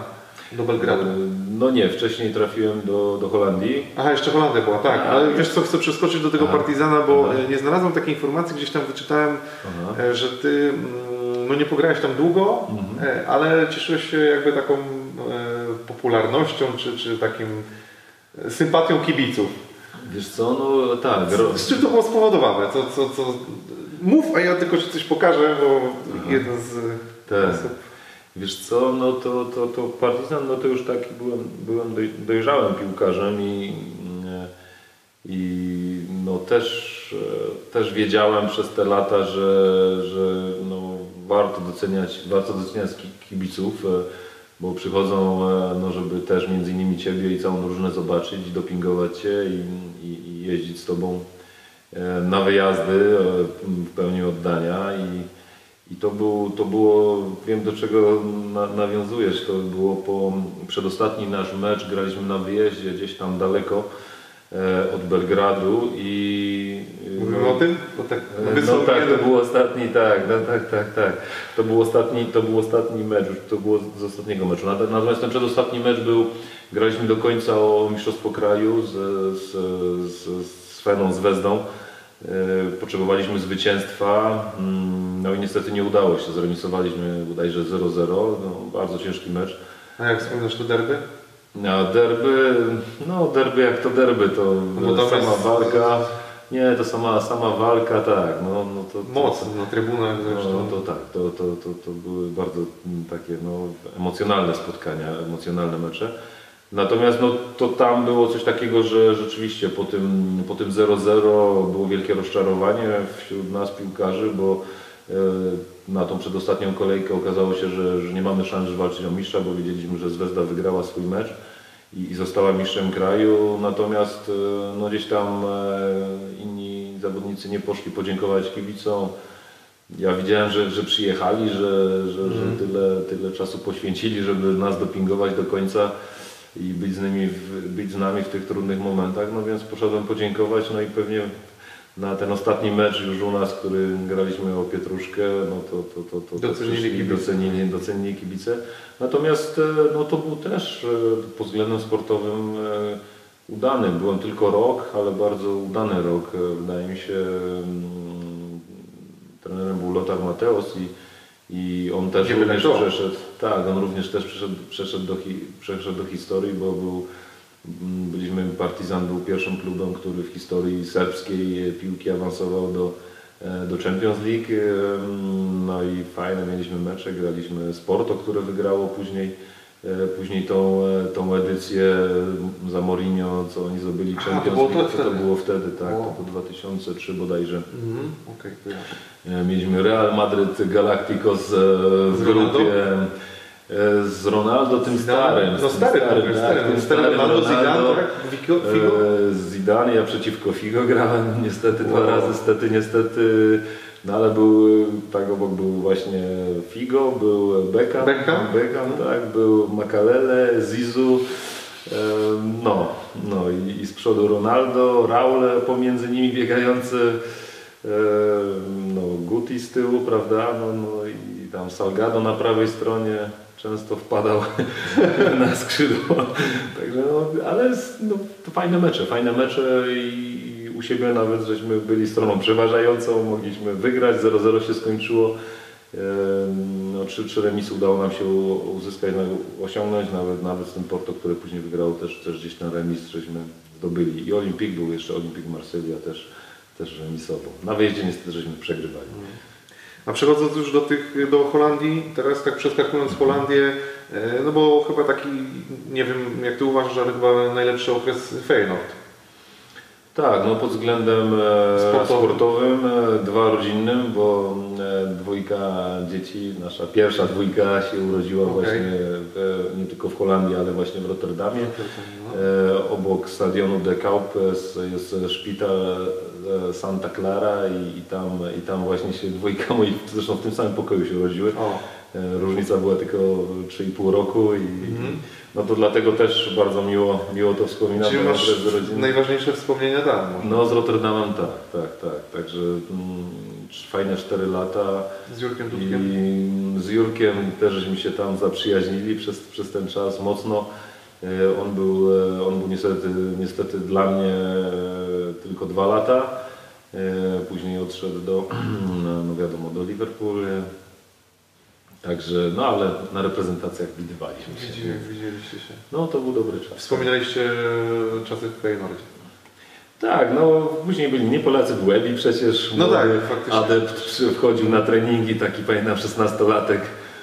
do Belgradu. E, No nie, wcześniej trafiłem do, do Holandii. Aha, jeszcze Holandia była, tak. Ale wiesz co, chcę przeskoczyć do tego Aha. Partizana, bo Aha. e, nie znalazłem takiej informacji, gdzieś tam wyczytałem, Aha. e, że ty mm, no nie pograłeś tam długo, Mhm. ale cieszyłeś się jakby taką popularnością, czy, czy takim sympatią kibiców. Wiesz co, no tak, ro, Z czym to było spowodowane? Co, co, co... Mów, a ja tylko Ci coś pokażę, bo jeden z Tak. osób... Wiesz co, no to, to, to Partizan, no to już taki byłem, byłem doj- dojrzałym piłkarzem i, mm, i no też, e, też wiedziałem przez te lata, że, że no warto doceniać, warto doceniać ki- kibiców, e, bo przychodzą, e, no żeby też między innymi Ciebie i całą drużynę zobaczyć, dopingować Cię i, i, i jeździć z Tobą e, na wyjazdy e, w pełni oddania. I i to, był, to było, wiem do czego na, nawiązujesz, to było po przedostatni nasz mecz, graliśmy na wyjeździe gdzieś tam daleko od Belgradu i... Mówimy o tym? To tak, No wysłał tak, to był ostatni, tak, no, tak, tak, tak. To był ostatni, to był ostatni mecz, to było z ostatniego meczu. Nat- Natomiast ten przedostatni mecz był, graliśmy do końca o Mistrzostwo Kraju z, z, z, z Feną, z Wezdą. E, Potrzebowaliśmy zwycięstwa, mm, no i niestety nie udało się. Zremisowaliśmy bodajże 0-0, no, bardzo ciężki mecz. A jak wspominasz to derby? A derby, no derby jak to derby, to No sama jest- walka. Nie, to sama, sama walka, tak. No, no to, to, Moc na trybunach zresztą. no, to tak, to, to, to, to były bardzo takie no, emocjonalne spotkania, emocjonalne mecze. Natomiast no, to tam było coś takiego, że rzeczywiście po tym, po tym 0-0 było wielkie rozczarowanie wśród nas piłkarzy, bo e, na tą przedostatnią kolejkę okazało się, że, że nie mamy szans walczyć o mistrza, bo wiedzieliśmy, że Zvezda wygrała swój mecz i, i została mistrzem kraju, natomiast e, no, gdzieś tam e, inni zawodnicy nie poszli podziękować kibicom. Ja widziałem, że, że przyjechali, że, że, że tyle, tyle czasu poświęcili, żeby nas dopingować do końca i być z, nimi być z nami w tych trudnych momentach, no więc poszedłem podziękować, no i pewnie na ten ostatni mecz już u nas, który graliśmy o Pietruszkę, no to, to, to, to, to Docenili kibice. docenili, docenili kibice. Natomiast e, no to był też e, pod względem sportowym e, udany. Byłem tylko rok, ale bardzo udany rok. Wydaje mi się, mm, trenerem był Lothar Mateos i, i on też Nie również przeszedł, tak, on również też przeszedł, przeszedł, do, przeszedł do historii, bo był, byliśmy, Partizan był pierwszym klubem, który w historii serbskiej piłki awansował do, e, do Champions League. e, No i fajne mieliśmy mecze, graliśmy Sporto, które wygrało później, e, później tą, tą edycję za Mourinho, co oni zdobyli Aha, Champions to League. To, to było wtedy, tak, Wow. to było 2003 bodajże. Mhm. E, Mieliśmy Real Madryt Galacticos w grupie z Ronaldo tym starym. No tym stary, starym, tak, tak, stary, tym no stary Ronaldo, Zidane, tak? Figo? E, Zidane, ja przeciwko Figo grałem niestety dwa razy, niestety, niestety. No ale był, tak obok był właśnie Figo, był Beckham, Beckham? Beckham tak, był Makalele, Zizu. e, No, no i, i z przodu Ronaldo, Raul pomiędzy nimi biegający, e, no Guti z tyłu, prawda, no, no i tam Salgado na prawej stronie często wpadał na skrzydło. Także no, ale no, to fajne mecze, fajne mecze i u siebie nawet żeśmy byli stroną przeważającą, mogliśmy wygrać, 0-0 się skończyło. No, trzy, trzy remisy udało nam się uzyskać, na- osiągnąć, nawet, nawet z tym Porto, które później wygrało też, też gdzieś ten remis, żeśmy zdobyli. I Olimpik był jeszcze, Olimpik Marsylia też, też remisował. Na wyjeździe niestety żeśmy przegrywali. A przechodząc już do tych, do Holandii, teraz tak przeskakując Holandię, e, no bo chyba taki, nie wiem jak ty uważasz, ale chyba najlepszy okres Feyenoord. Tak, no pod względem e, Sportowym. sportowym, e, dwa rodzinnym, bo e, dwójka dzieci, nasza pierwsza dwójka się urodziła Okej. właśnie w, nie tylko w Holandii, ale właśnie w Rotterdamie. No. Obok stadionu De Kaup jest, jest szpital Santa Clara i, i, tam, i tam właśnie się dwójka moich, zresztą w tym samym pokoju się urodziły. O, Różnica była tylko 3,5 roku i no to dlatego też bardzo miło, miło to wspominam. Czyli masz rodzinne. najważniejsze wspomnienia tam. No z Rotterdamem tak, tak, tak. Także mm, fajne 4 lata. Z Jurkiem Dudkiem. I z Jurkiem też żeśmy się tam zaprzyjaźnili przez, przez ten czas mocno. E, On był, e, on był niestety, niestety dla mnie e, tylko dwa lata. E, Później odszedł do, no wiadomo, do Liverpool. E. Także, no ale na reprezentacjach widywaliśmy się. Widzieli, widzieliście się. No to był dobry czas. Wspominaliście czasy w Feyenoordzie. Tak, no później byli nie Polacy w Łebi przecież. No tak, faktycznie. Adept wchodził na treningi, taki pamiętam 16-latek,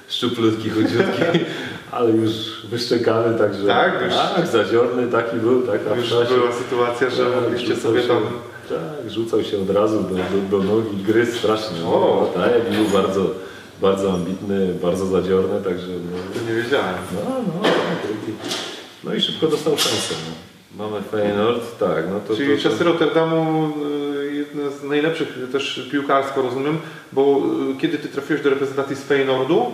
szczuplutki, chudziutki, ale już wyszczekany, także Tak? Już- tak, zaziorny taki był, tak, a Już czasie- była sytuacja, że tak, mogliście sobie się- tam... Tak, rzucał się od razu do, do, do nóg i gryzł strasznie. O! No, tak, był bardzo, bardzo ambitny, bardzo zadziorny, także no, To nie wiedziałem. no, no, i- no i szybko dostał szansę. No. Mamy Feyenoord, tak, no to... Czyli to, to, czasy Rotterdamu y, jedne z najlepszych też piłkarsko rozumiem, bo y, kiedy ty trafiłeś do reprezentacji z Feyenoordu,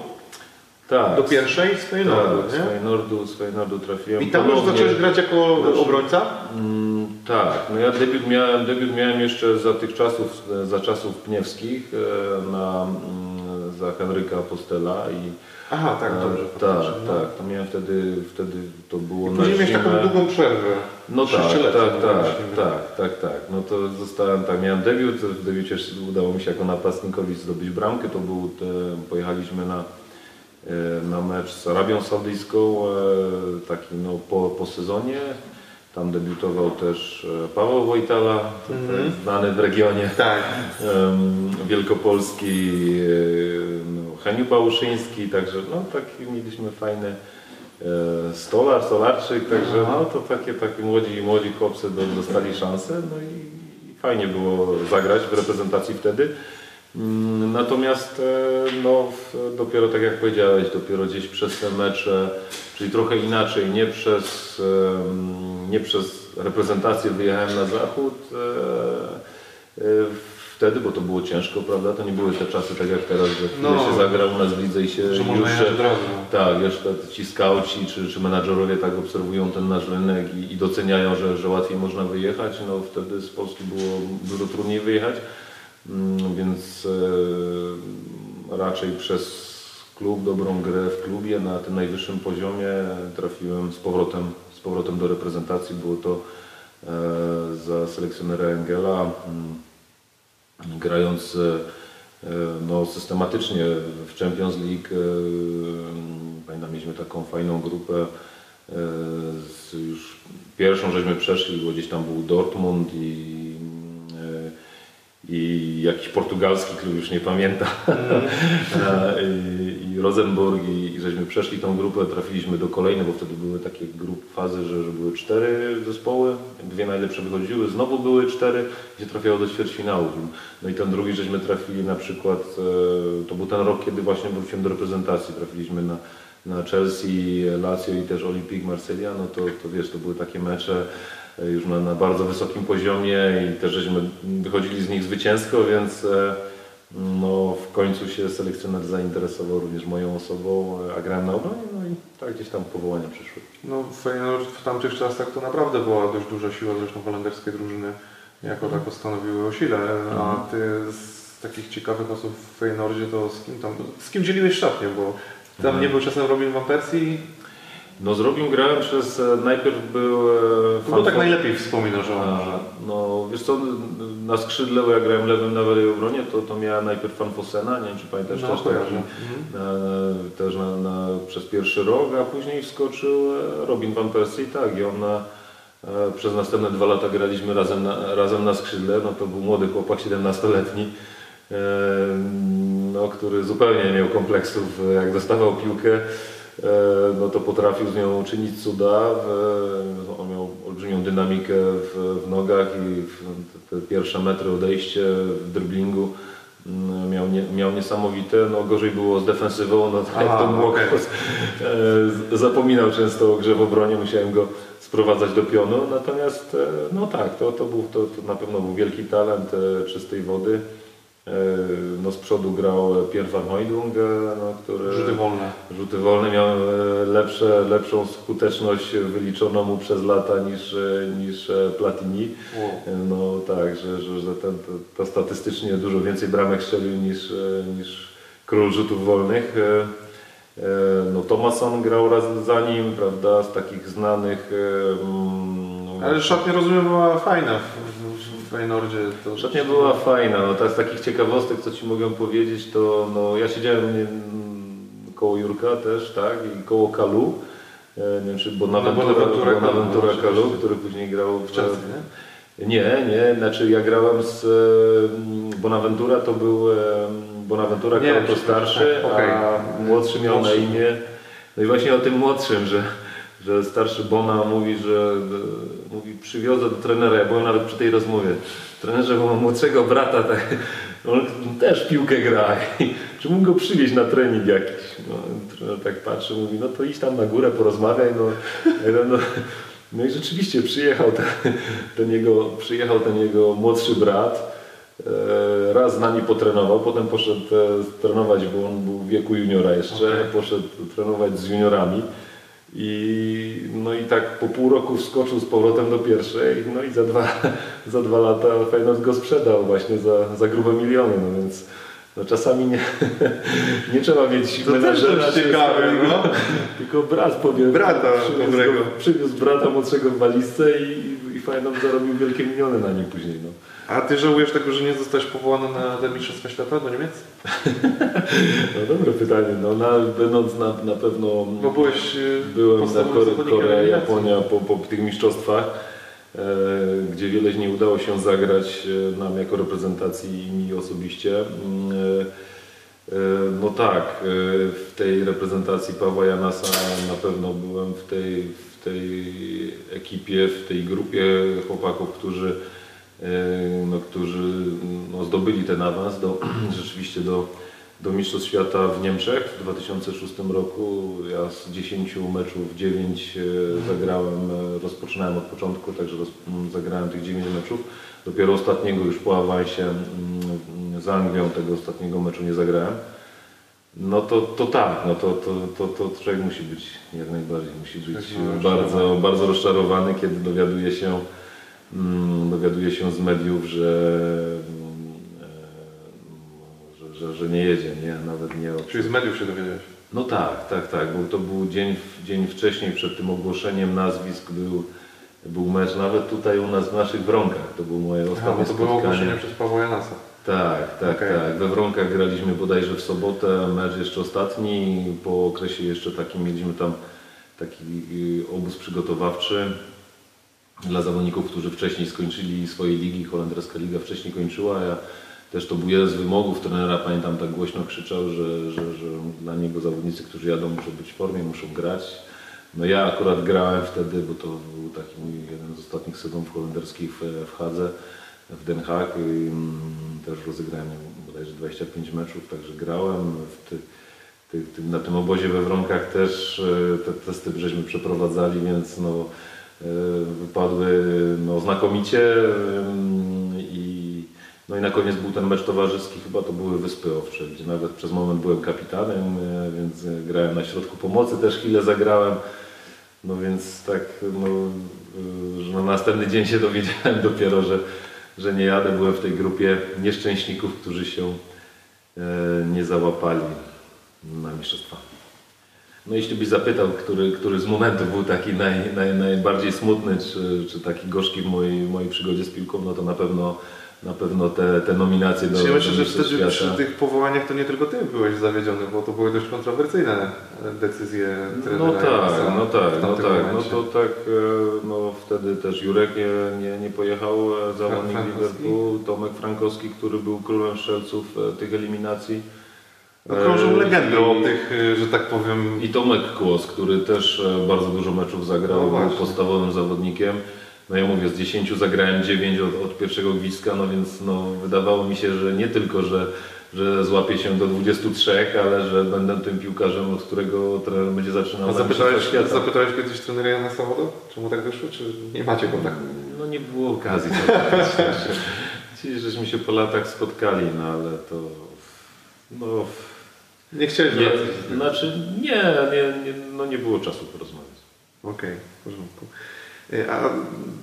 tak, do pierwszej z Feyenoordu, Tak, z nie? Feyenoordu, z Feyenoordu trafiłem. I tam już zacząłeś grać jako Znaczy- obrońca? Mm, tak, no ja debiut miałem, debiut miałem jeszcze za tych czasów, za czasów pniewskich, e, na, za Henryka Apostela i Aha, tak, e, dobrze. tak, faktycznie, no. tak, to miałem wtedy, wtedy to było I później na taką długą przerwę. No tak, tak, tak, właśnie. tak, tak, tak. No to zostałem, tak, miałem debiut, w debiucie udało mi się jako napastnikowi zdobyć bramkę, to był, te, pojechaliśmy na, e, na mecz z Arabią Saudyjską, e, taki no po, po sezonie. Tam debiutował też e, Paweł Wojtala, Mhm. znany w regionie Tak. wielkopolski, no, Heniu Pałuszyński, także no taki mieliśmy fajny e, stolar, stolarczyk, także no to takie, takie młodzi, młodzi chłopcy do, dostali szansę, no i fajnie było zagrać w reprezentacji wtedy. Mm, Natomiast e, no, dopiero tak jak powiedziałeś, dopiero gdzieś przez te mecze, czyli trochę inaczej, nie przez, em, nie przez reprezentację wyjechałem na zachód e, e, wtedy, bo to było ciężko, prawda? To nie były te czasy tak jak teraz, że No. się zagra u nas w lidze i się Że już od razu. tak, jeszcze ci skauci czy, czy menadżerowie tak obserwują ten nasz rynek i, i doceniają, że, że łatwiej można wyjechać. No wtedy z Polski było dużo trudniej wyjechać, Mm, więc e, raczej przez klub, dobrą grę w klubie na tym najwyższym poziomie trafiłem z powrotem, z powrotem do reprezentacji. Było to e, za selekcjonera Engela. Mm, grając e, no, systematycznie w Champions League. Pamiętam, mieliśmy taką fajną grupę. Z już pierwszą żeśmy przeszli, bo gdzieś tam był Dortmund i, i jakiś portugalski klub, już nie pamiętam. E, I, I Rosenborg i, i żeśmy przeszli tą grupę, trafiliśmy do kolejnej, bo wtedy były takie grup fazy, że, że były cztery zespoły, dwie najlepsze wychodziły, znowu były cztery, gdzie trafiało do ćwierćfinału. No i ten drugi żeśmy trafili na przykład, e, to był ten rok, kiedy właśnie wróciłem do reprezentacji, trafiliśmy na, na Chelsea, Lazio i też Olympique Marsylia, no to, to wiesz, to były takie mecze już na, na bardzo wysokim poziomie i też żeśmy wychodzili z nich zwycięsko, więc e, no, w końcu się selekcjoner zainteresował również moją osobą, a grałem na obronie, no i tak gdzieś tam powołania przyszły. No Feyenoord w tamtych czasach to naprawdę była dość duża siła, zresztą holenderskie drużyny jako tako stanowiły o sile, a ty z takich ciekawych osób w Feyenoordzie to z kim tam, z kim dzieliłeś szatnię, bo tam nie był czasem Robin Van Persie, No z Robin grałem przez, e, najpierw był... e, to było tak najlepiej wspominasz o. No wiesz co, na skrzydle, bo ja grałem lewym na lewej obronie, to, to miałem najpierw Fan Fosena, nie wiem czy pamiętasz No, też taki, Mhm. e, też na, na, przez pierwszy rok, a później wskoczył e, Robin Van Persie, tak i on na, e, przez następne dwa lata graliśmy razem na, razem na skrzydle, no to był młody chłopak, 17-letni, e, no, który zupełnie nie miał kompleksów, jak dostawał piłkę, e, no to potrafił z nią czynić cuda. On miał olbrzymią dynamikę w, w nogach i w, te pierwsze metry odejście w driblingu mm, miał, nie, miał niesamowite. No gorzej było z defensywą, no tak Aha, to było. okej. E, Zapominał często o grze w obronie, musiałem go sprowadzać do pionu. Natomiast e, no tak, to, to, był, to, to na pewno był wielki talent e, czystej wody. E, No z przodu grał Pierre van no, który... Rzuty wolne. Rzuty wolne miał e, lepsze, lepszą skuteczność wyliczoną mu przez lata niż, e, niż Platini. Wow. No tak, że, że, że ten, to, to statystycznie dużo więcej bramek strzelił niż, niż król rzutów wolnych. No Thomason grał raz za nim, prawda, z takich znanych. mm, no, Ale szatnia rozumiem była fajna Feyenoordzie. To Szatnia była fajna, no tak z takich ciekawostek, co Ci mogę powiedzieć, to no, ja siedziałem nie, koło Jurka też, tak, i koło Kalu, e, nie wiem czy Bonaventura, Bonaventura Kalu, Bonaventura no, Kalu, oczywiście. który później grał w Chelsea, nie? Nie, nie, znaczy ja grałem z e, Bonaventura, to był e, Bonaventura Nie, Kalu to starszy, tak, okej. a młodszy miał na imię, no i właśnie o tym młodszym, że że starszy Bona mówi, że mówi, przywiozę do trenera, ja byłem nawet przy tej rozmowie, trenerze, bo mam młodszego brata, tak, on też piłkę gra, czy mógł go przywieźć na trening jakiś? No, trener tak patrzy, mówi, no to idź tam na górę, porozmawiaj, no, no, no i rzeczywiście przyjechał ten, ten jego, przyjechał ten jego młodszy brat, e, raz z nami potrenował, potem poszedł e, trenować, bo on był w wieku juniora jeszcze, Okej. poszedł trenować z juniorami. I, no i tak po pół roku wskoczył z powrotem do pierwszej, no i za dwa, za dwa lata Feyenoord go sprzedał właśnie za, za grube miliony, no więc no czasami nie, nie trzeba mieć To menedżera ciekawe, starego, no. tylko brat powie, Brata przywiózł, dobrego. go, przywiózł brata młodszego w walizce i, i Feyenoord zarobił wielkie miliony na nim później. No. A ty żałujesz tego, że nie zostałeś powołany na Mistrzostwa Świata do Niemiec? no dobre pytanie, no na, będąc na, na pewno Bo byłeś y, Byłem na Kore, Korea. Japonia po, po tych mistrzostwach, e, gdzie wiele nie udało się zagrać e, nam jako reprezentacji i mi osobiście. Mm, e, e, no tak, e, w tej reprezentacji Pawła Janasa na pewno byłem w tej, w tej ekipie, w tej grupie chłopaków, którzy, e, no, którzy no, zdobyli ten awans do, rzeczywiście do, do Mistrzostw Świata w Niemczech w 2006 roku. Ja z 10 meczów 9 e, zagrałem, e, rozpoczynałem od początku, także roz, m, zagrałem tych 9 meczów. Dopiero ostatniego już po awansie mm, z Anglią tego ostatniego meczu nie zagrałem. No to, to tak, no to, to, to, to człowiek musi być jak najbardziej, musi być bardzo, rozczarowany. bardzo rozczarowany, kiedy dowiaduje się, mm, dowiaduje się z mediów, że, mm, e, że, że, że nie jedzie, nie, nawet nie od... Czyli z mediów się dowiedziałeś. No tak, tak, tak, bo to był dzień, dzień wcześniej, przed tym ogłoszeniem nazwisk był, był mecz nawet tutaj u nas w naszych Wronkach, to było moje Aha, ostatnie bo to było spotkanie. ogłoszenie przez Pawła Janasa. Tak, tak, Okej. tak. We Wronkach graliśmy bodajże w sobotę, mecz jeszcze ostatni. Po okresie jeszcze takim mieliśmy tam taki y, obóz przygotowawczy dla zawodników, którzy wcześniej skończyli swoje ligi. Holenderska liga wcześniej kończyła. Ja też to był jeden z wymogów trenera. Pamiętam tak głośno krzyczał, że, że, że dla niego zawodnicy, którzy jadą muszą być w formie, muszą grać. No ja akurat grałem wtedy, bo to był taki mój jeden z ostatnich sezonów holenderskich w, w Hadze w Den Haag mm, też rozegrałem bodajże 25 meczów, także grałem ty, ty, ty, na tym obozie we Wronkach też e, te testy żeśmy przeprowadzali, więc no, wypadły no, znakomicie i, no i na koniec był ten mecz towarzyski, chyba to były Wyspy Owcze, gdzie nawet przez moment byłem kapitanem, e, więc e, grałem na środku pomocy, też chwilę zagrałem. No więc tak, no, następny dzień się dowiedziałem dopiero, że, że nie jadę. Byłem w tej grupie nieszczęśników, którzy się e, nie załapali na mistrzostwa. No jeśli byś zapytał, który, który z momentów był taki naj, naj, najbardziej smutny, czy, czy taki gorzki w mojej, mojej przygodzie z piłką, no to na pewno, na pewno te, te nominacje do, Ja myślę, że wtedy Świata. przy tych powołaniach to nie tylko ty byłeś zawiedziony, bo to były dość kontrowersyjne decyzje trenera. No tak, no tak, no tak, no momencie. to tak, e, no wtedy też Jurek nie, nie, nie pojechał, e, zawodnik. Liverpool, Tomek Frankowski, który był królem strzelców e, tych eliminacji. No, krążą E, legendy o tych, y, że tak powiem, I Tomek Kłos, który też e, bardzo dużo meczów zagrał, No był podstawowym zawodnikiem. No ja mówię, z 10 zagrałem 9 od, od pierwszego gwizdka, no więc no, wydawało mi się, że nie tylko, że, że złapię się do 23, ale że będę tym piłkarzem, od którego trener będzie zaczynał A zapytałeś, zapytałeś kiedyś trenera Jana Sawodo? Czemu tak wyszło? Czy nie macie kontaktu? No nie było okazji. Gdzieś żeśmy się po latach spotkali, no ale to... No, Nie chciałeś nie, znaczy nie, nie, nie, no nie było czasu porozmawiać. Okej, w porządku. Y, A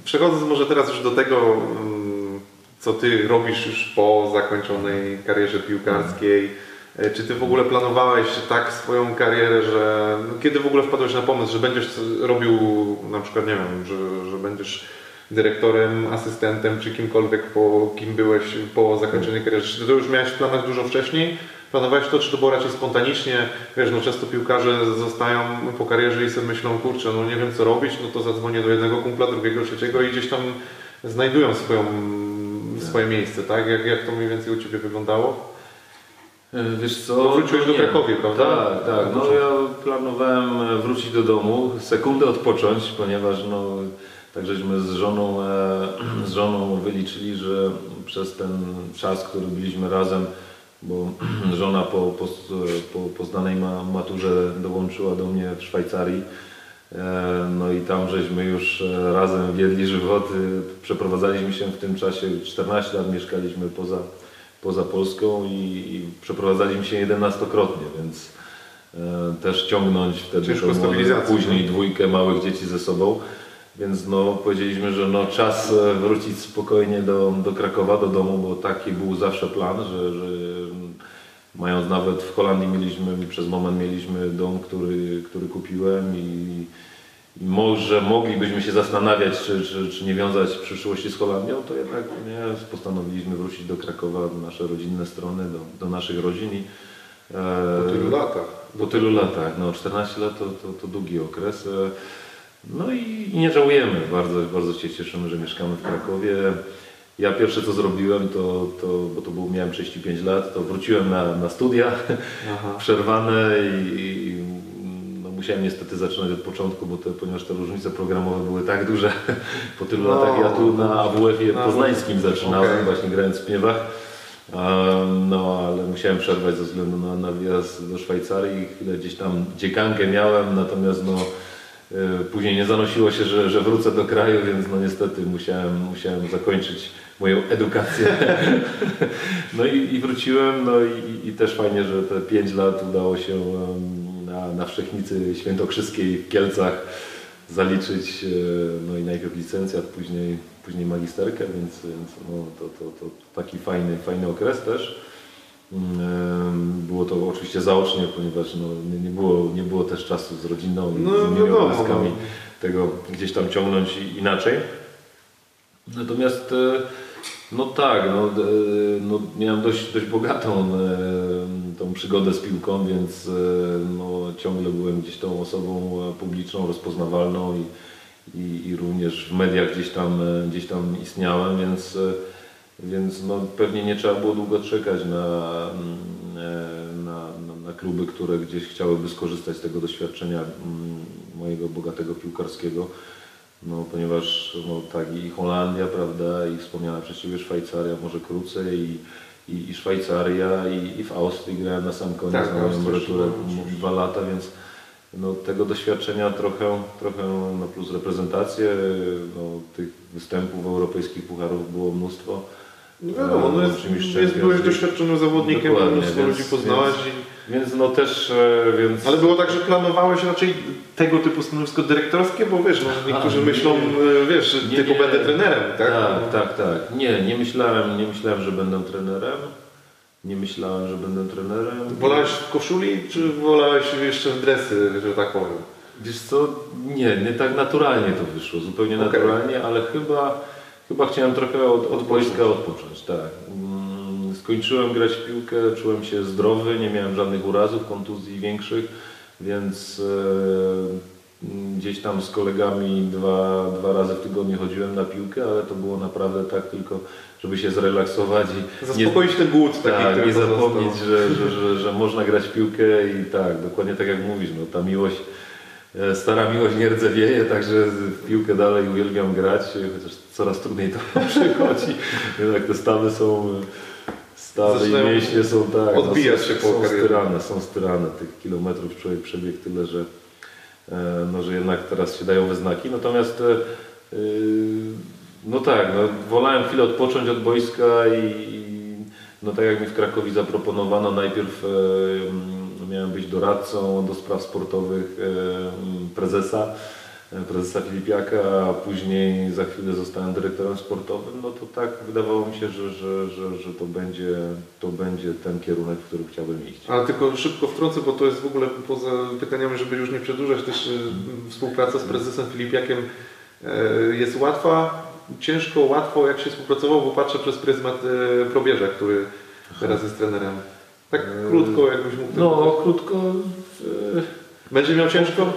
przechodząc może teraz już do tego, mm, co Ty robisz już po zakończonej karierze piłkarskiej, y, czy Ty w ogóle planowałeś tak swoją karierę, że no, kiedy w ogóle wpadłeś na pomysł, że będziesz robił na przykład, nie wiem, że, że będziesz dyrektorem, asystentem, czy kimkolwiek, po kim byłeś po zakończeniu kariery? Czy Ty to już miałeś w planach dużo wcześniej? Planowałeś to, czy to było raczej spontanicznie? Wiesz, no często piłkarze zostają po karierze i sobie myślą, kurczę, no nie wiem co robić, no to zadzwonię do jednego kumpla, drugiego, trzeciego i gdzieś tam znajdują swoją, swoje miejsce, tak? Jak, jak to mniej więcej u Ciebie wyglądało? E, Wiesz co? Bo wróciłeś do. Krakowie, prawda? Tak, tak. No ja planowałem wrócić do domu, sekundę odpocząć, ponieważ no, tak żeśmy z żoną, e, z żoną wyliczyli, że przez ten czas, który byliśmy razem, bo żona po, po, po, po maturze dołączyła do mnie w Szwajcarii, E, No i tam żeśmy już e, razem wiedli żywoty. Przeprowadzaliśmy się w tym czasie, 14 lat mieszkaliśmy poza, poza Polską i, i przeprowadzaliśmy się 11-krotnie, więc e, też ciągnąć wtedy tą później dwójkę małych dzieci ze sobą. Więc no, powiedzieliśmy, że no, czas wrócić spokojnie do, do Krakowa, do domu, bo taki był zawsze plan, że, że Mając nawet w Holandii mieliśmy, przez moment mieliśmy dom, który, który kupiłem i, i może moglibyśmy się zastanawiać, czy, czy, czy nie wiązać przyszłości z Holandią, to jednak nie, postanowiliśmy wrócić do Krakowa, do nasze rodzinne strony, do, do naszych rodzin. I, e, Po tylu latach. po tylu latach, no 14 lat to, to, to długi okres. e, No i, i nie żałujemy, bardzo, bardzo się cieszymy, że mieszkamy w Krakowie. Ja pierwsze co zrobiłem, to, to bo to był, miałem 35 lat, to wróciłem na, na studia Aha. przerwane i, i no, musiałem niestety zaczynać od początku, bo te, ponieważ te różnice programowe były tak duże po tylu No. latach. Ja tu na AWF-ie Na poznańskim zaczynałem, Okej. właśnie grając w Pniewach. No, ale musiałem przerwać ze względu na, na wyjazd do Szwajcarii. Chwilę gdzieś tam dziekankę miałem, natomiast no, później nie zanosiło się, że, że wrócę do kraju, więc no niestety musiałem, musiałem zakończyć moją edukację. No i, i wróciłem, no i, i też fajnie, że te 5 lat udało się na, na Wszechnicy Świętokrzyskiej w Kielcach zaliczyć, e, no i najpierw licencjat, później, później magisterkę, więc, więc no, to, to, to taki fajny, fajny okres też. Było to oczywiście zaocznie, ponieważ no, nie, było, nie było też czasu z rodziną i No, z innymi wiadomo, obowiązkami no. tego gdzieś tam ciągnąć inaczej. Natomiast e, no tak, no, e, no, miałem dość, dość bogatą e, tą przygodę z piłką, więc no, ciągle byłem gdzieś tą osobą publiczną, rozpoznawalną i, i, i również w mediach gdzieś tam, gdzieś tam istniałem, więc, więc no, pewnie nie trzeba było długo czekać na, mm, e, na, na, na kluby, które gdzieś chciałyby skorzystać z tego doświadczenia mm, mojego bogatego piłkarskiego. No, ponieważ no, tak i Holandia, prawda, i wspomniana przez Ciebie Szwajcaria, może krócej, i, i, i Szwajcaria, i, i w Austrii grałem na sam koniec Tak, na emeryturę dwa lata, więc no, tego doświadczenia trochę, trochę no, plus reprezentacje, no, tych występów europejskich pucharów było mnóstwo. No wiadomo, no jest, jest, szczęście. byłeś doświadczonym zawodnikiem, mnóstwo więc- ludzi poznałeś. Więc no też, e, więc... I... Ale było tak, że planowałeś raczej tego typu stanowisko dyrektorskie, bo wiesz, no, niektórzy nie. myślą, e, wiesz, Nie, tylko nie. będę trenerem, tak? Tak, tak, tak. Nie, nie myślałem, nie myślałem, że będę trenerem. Nie myślałem, że będę trenerem. Wolałeś w koszuli, czy wolałeś jeszcze w dresy, że tak powiem? Wiesz co, nie, nie tak naturalnie to wyszło, zupełnie Okej. naturalnie, ale chyba, chyba chciałem trochę od, od wojska odpocząć, tak. Mm, Skończyłem grać w piłkę, czułem się zdrowy, nie miałem żadnych urazów, kontuzji większych, więc e, mm, gdzieś tam z kolegami dwa, dwa razy w tygodniu chodziłem na piłkę, ale to było naprawdę tak tylko, żeby się zrelaksować i Zaspokoić ten głód taki, tak, nie zapomnieć, że, że, że, że można grać w piłkę i tak, dokładnie tak jak mówisz, no, ta miłość, e, stara miłość nie rdzewieje, także w piłkę dalej uwielbiam grać, chociaż coraz trudniej to przychodzi, jednak te stawy są, stawy Zaczynają i mięśnie są tak, odbijać no, się są, po są styrane, są styrane, tych kilometrów człowiek przebiegł tyle, że, e, no, że jednak teraz się dają we znaki, natomiast e, y, No tak, no, wolałem chwilę odpocząć od boiska i, i no tak jak mi w Krakowie zaproponowano, najpierw e, mm, miałem być doradcą do spraw sportowych mm, prezesa, prezesa Filipiaka, a później za chwilę zostałem dyrektorem sportowym, no to tak wydawało mi się, że, że, że, że to, będzie, to będzie ten kierunek, w którym chciałbym iść. Ale tylko szybko wtrącę, bo to jest w ogóle poza pytaniami, żeby już nie przedłużać, też y, współpraca z prezesem Filipiakiem y, jest łatwa, ciężko, łatwo, jak się współpracowało, bo patrzę przez pryzmat y, Probierza, który teraz jest trenerem. Tak krótko, jakbyś mógł No, krótko. e, Będzie miał ciężko?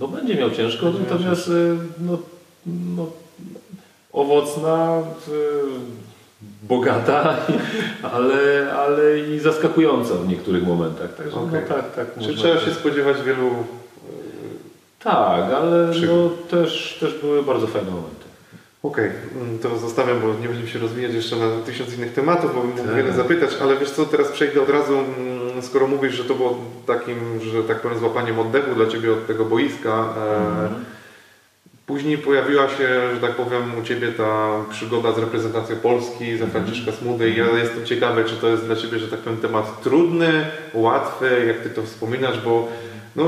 No będzie miał ciężko, Będzie natomiast e, no, no, owocna, e, bogata, ale, ale i zaskakująca w niektórych momentach. Także Okej. no tak, tak. Czy trzeba się spodziewać wielu... Tak, ale no, też, też były bardzo fajne momenty. Okej, mm, to zostawiam, bo nie będziemy się rozwijać jeszcze na tysiąc innych tematów, bo bym mógł Tak. wiele zapytać, ale wiesz co, teraz przejdę od razu, mm, skoro mówisz, że to było takim, że tak powiem, złapaniem oddechu dla Ciebie od tego boiska. E, Później pojawiła się, że tak powiem, u Ciebie ta przygoda z reprezentacją Polski, za Franciszka Smudy i ja jestem ciekawy, czy to jest dla Ciebie, że tak powiem, temat trudny, łatwy, jak Ty to wspominasz, bo no,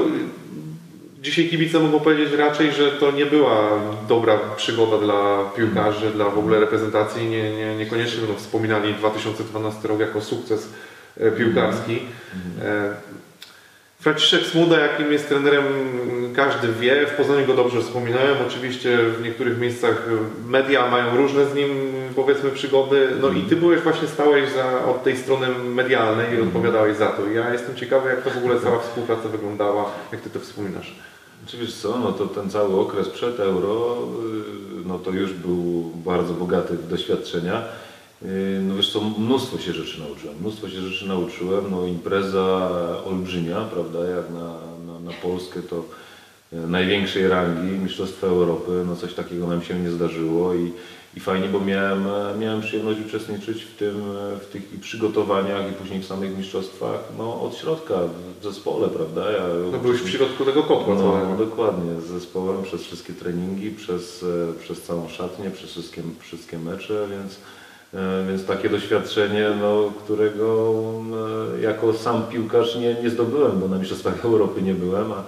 Dzisiaj kibice mogą powiedzieć raczej, że to nie była dobra przygoda dla piłkarzy, dla w ogóle reprezentacji. Nie, nie, niekoniecznie będą wspominali 2012 rok jako sukces e, piłkarski. E, Franciszek Smuda, jakim jest trenerem, każdy wie. W Poznaniu go dobrze wspominałem. Oczywiście w niektórych miejscach media mają różne z nim, powiedzmy, przygody. No i ty byłeś właśnie, stałeś za, od tej strony medialnej i odpowiadałeś za to. Ja jestem ciekawy, jak to w ogóle cała współpraca wyglądała, jak ty to wspominasz. Czy wiesz co, no to ten cały okres przed euro, y, no to już był bardzo bogaty w doświadczenia. Y, No wiesz co, mnóstwo się rzeczy nauczyłem, mnóstwo się rzeczy nauczyłem, no impreza olbrzymia, prawda, jak na, na, na Polskę to największej rangi, Mistrzostwa Europy, no coś takiego nam się nie zdarzyło i, i fajnie, bo miałem, miałem przyjemność uczestniczyć w tym, w tych i przygotowaniach i później w samych mistrzostwach, no od środka, w zespole, prawda. Ja No byłeś w środku tego kotła no, całego. dokładnie, z zespołem przez wszystkie treningi, przez, przez całą szatnię, przez wszystkie, wszystkie mecze, więc, e, więc takie doświadczenie, no, którego e, jako sam piłkarz nie, nie zdobyłem, bo na Mistrzostwach Europy nie byłem, a,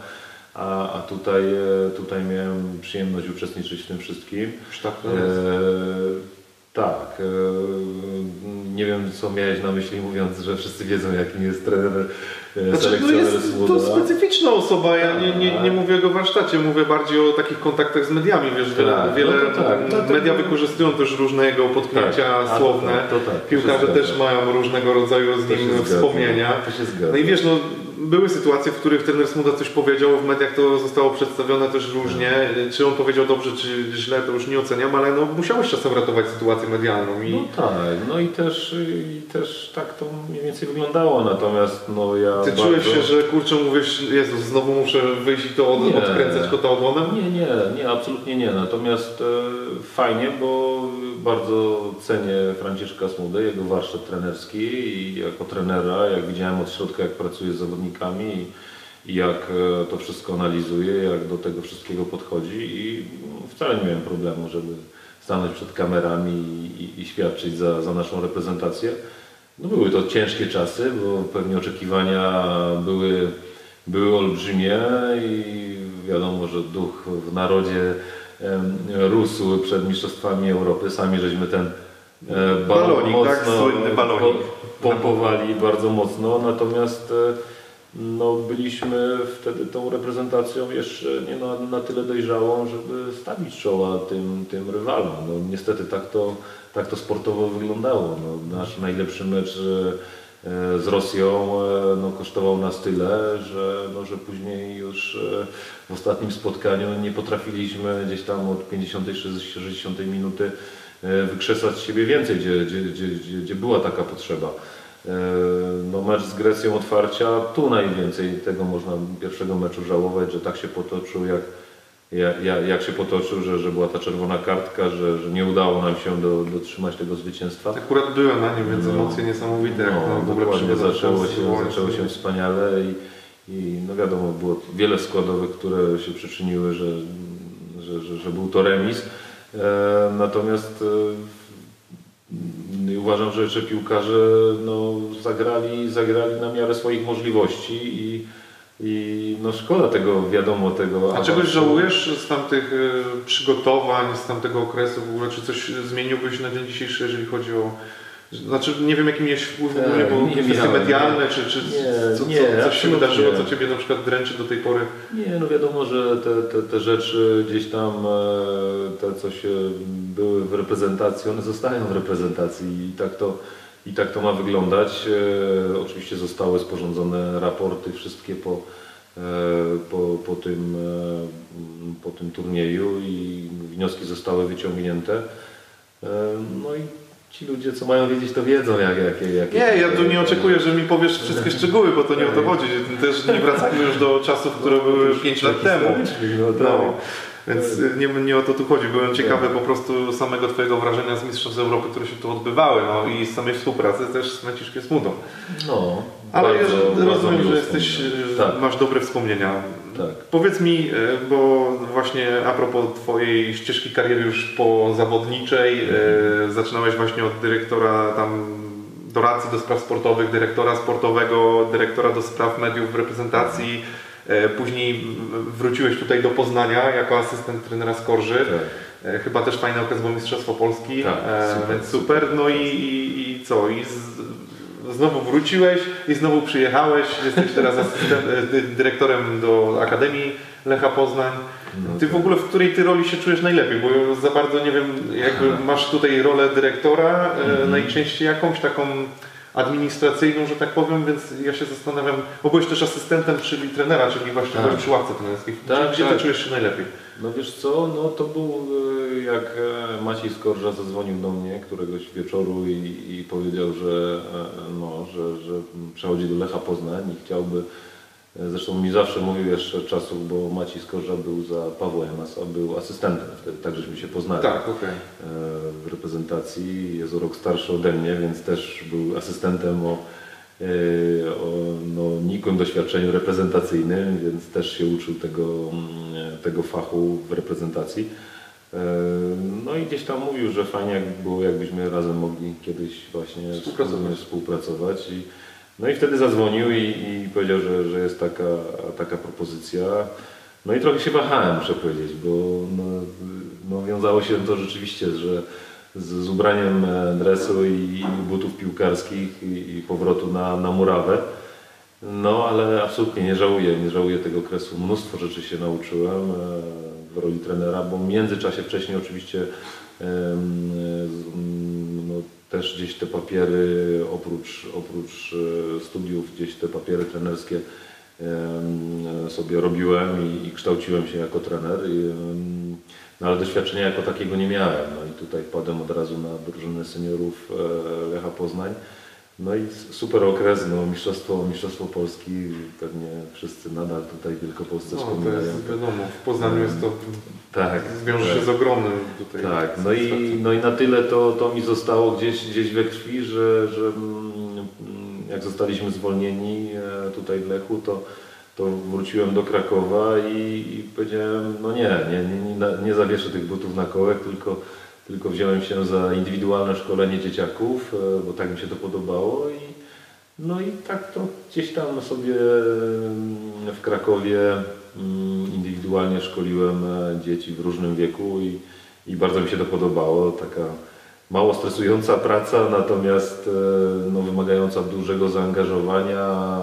a, a tutaj, e, tutaj miałem przyjemność uczestniczyć w tym wszystkim. Sztab E, tak. E, nie wiem, co miałeś na myśli, mówiąc, że wszyscy wiedzą, jakim jest trener Znaczy, no jest to specyficzna osoba, ja nie, nie, nie mówię o warsztacie, mówię bardziej o takich kontaktach z mediami, wiesz, wiele, Tak, wiele no to tak, no to- media wykorzystują też różne jego potknięcia Tak, to słowne, tak, to tak, to piłkarze też mają różnego rodzaju z nim wspomnienia. To się zgadza. No i wiesz, no, były sytuacje, w których trener Smuda coś powiedział, w mediach to zostało przedstawione też różnie, czy on powiedział dobrze, czy źle, to już nie oceniam, ale no, musiałeś czasem ratować sytuację medialną i No tak, no i też, i też tak to mniej więcej wyglądało, natomiast no ja ty bardzo... czułeś się, że kurczę mówisz, Jezus, znowu muszę wyjść i to od, Nie. odkręcać kota ogonem? Nie, nie, nie, absolutnie nie. Natomiast e, fajnie, bo bardzo cenię Franciszka Smudę, jego warsztat trenerski i jako trenera, jak widziałem od środka, jak pracuje z zawodnikami i, i jak e, to wszystko analizuje, jak do tego wszystkiego podchodzi i mm, wcale nie miałem problemu, żeby stanąć przed kamerami i, i, świadczyć za, za naszą reprezentację. No były to ciężkie czasy, bo pewnie oczekiwania były, były olbrzymie i wiadomo, że duch w narodzie rósł przed Mistrzostwami Europy. Sami żeśmy ten e, balon Balonik, tak? mocno po- pompowali bardzo mocno, natomiast e, no, byliśmy wtedy tą reprezentacją jeszcze nie na, na tyle dojrzałą, żeby stawić czoła tym, tym rywalom. No, niestety tak to, tak to sportowo wyglądało. No, nasz najlepszy mecz e, z Rosją e, no, kosztował nas tyle, że, no, że później już e, w ostatnim spotkaniu nie potrafiliśmy gdzieś tam od 50-60 minuty wykrzesać siebie więcej, gdzie, gdzie, gdzie, gdzie była taka potrzeba. E, No mecz z Grecją otwarcia, tu najwięcej tego można pierwszego meczu żałować, że tak się potoczył, jak, jak, jak- się potoczył, że, że była ta czerwona kartka, że, że nie udało nam się do, dotrzymać tego zwycięstwa. Akurat byłem na nim, więc No. emocje niesamowite. jak No, ogóle dokładnie, zaczęło się, zaczęło się wspaniale i, i no wiadomo, było wiele składowych, które się przyczyniły, że, że, że, że był to remis. E, Natomiast e, uważam, że, że piłkarze no, zagrali, zagrali na miarę swoich możliwości i, i no, szkoda tego, wiadomo tego. A czegoś żałujesz z tamtych e, przygotowań, z tamtego okresu w ogóle? Czy coś zmieniłbyś na dzień dzisiejszy, jeżeli chodzi o... Znaczy nie wiem jaki miałeś wpływ w Nie, ogóle, bo kwestie miałem, medialne, nie. czy, czy Nie, co, nie, co, coś się wydarzyło, co Ciebie na przykład dręczy do tej pory? Nie, no wiadomo, że te, te, te rzeczy gdzieś tam, e, te co się były w reprezentacji, one zostają w reprezentacji i tak to, i tak to ma wyglądać. E, Oczywiście zostały sporządzone raporty wszystkie po, e, po, po, tym, po tym turnieju i wnioski zostały wyciągnięte. No i ci ludzie, co mają wiedzieć, to wiedzą, jak, jakie... jakie Nie, ja tu nie oczekuję, że mi powiesz wszystkie szczegóły, bo to nie o to chodzi. Też nie wracajmy już do czasów, które były 5 lat temu. No, No, tak. więc nie, nie o to tu chodzi. Byłem ciekawy po prostu samego Twojego wrażenia z Mistrzostw Europy, które się tu odbywały no, i z samej współpracy też z Franciszkiem Smudą. No, Ale bardzo- rozumiem, że jesteś, Tak. masz dobre wspomnienia. Tak. Powiedz mi, y, bo właśnie a propos Twojej ścieżki kariery już po zawodniczej, y, zaczynałeś właśnie od dyrektora tam doradcy do spraw sportowych, dyrektora sportowego, dyrektora do spraw mediów w reprezentacji. y, Później wróciłeś tutaj do Poznania jako asystent trenera Skorży. Tak. E, Chyba też fajny okres, bo Mistrzostwo Polski, Tak, e, super, więc super. No i, i, i co? I z, znowu wróciłeś i znowu przyjechałeś. Jesteś teraz e, dy- dyrektorem do Akademii Lecha Poznań. No Ty w ogóle w której ty roli się czujesz najlepiej? Bo za bardzo nie wiem, jakby masz tutaj rolę dyrektora, Mhm. e, najczęściej jakąś taką administracyjną, że tak powiem, więc ja się zastanawiam, bo byłeś też asystentem, czyli trenera, czyli właśnie Tak. przy ławce trenerskiej. Tak, Gdzie tak. ty czujesz się najlepiej? No wiesz co, no to był e, jak e, Maciej Skorża zadzwonił do mnie któregoś wieczoru i, i powiedział, że, e, no, że, że przechodzi do Lecha Poznań i chciałby, zresztą mi zawsze mówił jeszcze czasów, bo Maciej Skorża był za Pawła Janasa, był asystentem wtedy, tak żeśmy się poznali. Tak, e, w reprezentacji. Jest o rok starszy ode mnie, więc też był asystentem o, o no, nikłym doświadczeniu reprezentacyjnym, więc też się uczył tego, mm, tego fachu w reprezentacji. E, No i gdzieś tam mówił, że fajnie jakby było, jakbyśmy razem mogli kiedyś właśnie Współpracować. współpracować. I, no i wtedy zadzwonił i, i powiedział, że, że jest taka, taka propozycja. No i trochę się wahałem, muszę powiedzieć, bo no, no, wiązało się to rzeczywiście, że z, z ubraniem e, dresu i butów piłkarskich i, i powrotu na, na murawę. No, ale absolutnie nie żałuję, nie żałuję tego okresu. Mnóstwo rzeczy się nauczyłem e, w roli trenera, bo w międzyczasie wcześniej oczywiście no, też gdzieś te papiery, oprócz, oprócz e, studiów, gdzieś te papiery trenerskie sobie robiłem i, i kształciłem się jako trener. I, no, ale doświadczenia jako takiego nie miałem. No i tutaj wpadłem od razu na drużynę seniorów e, Lecha Poznań. No i super okres, no, mistrzostwo, mistrzostwo Polski, pewnie wszyscy nadal tutaj w Wielkopolsce No, to wspominają. jest wiadomo, w Poznaniu jest to, Tak, wiąże tak. się z ogromnym tutaj Tak, no i, no i na tyle to, to mi zostało gdzieś, gdzieś we krwi, że, że mm, jak zostaliśmy zwolnieni e, tutaj w Lechu, to, to wróciłem do Krakowa i, i powiedziałem, no nie, nie, nie, nie, zawieszę tych butów na kołek, tylko, tylko wziąłem się za indywidualne szkolenie dzieciaków, e, bo tak mi się to podobało i no i tak to gdzieś tam sobie mm, w Krakowie mm, indywidualnie szkoliłem e, dzieci w różnym wieku i, i bardzo mi się to podobało. Taka mało stresująca praca, natomiast e, no, wymagająca dużego zaangażowania.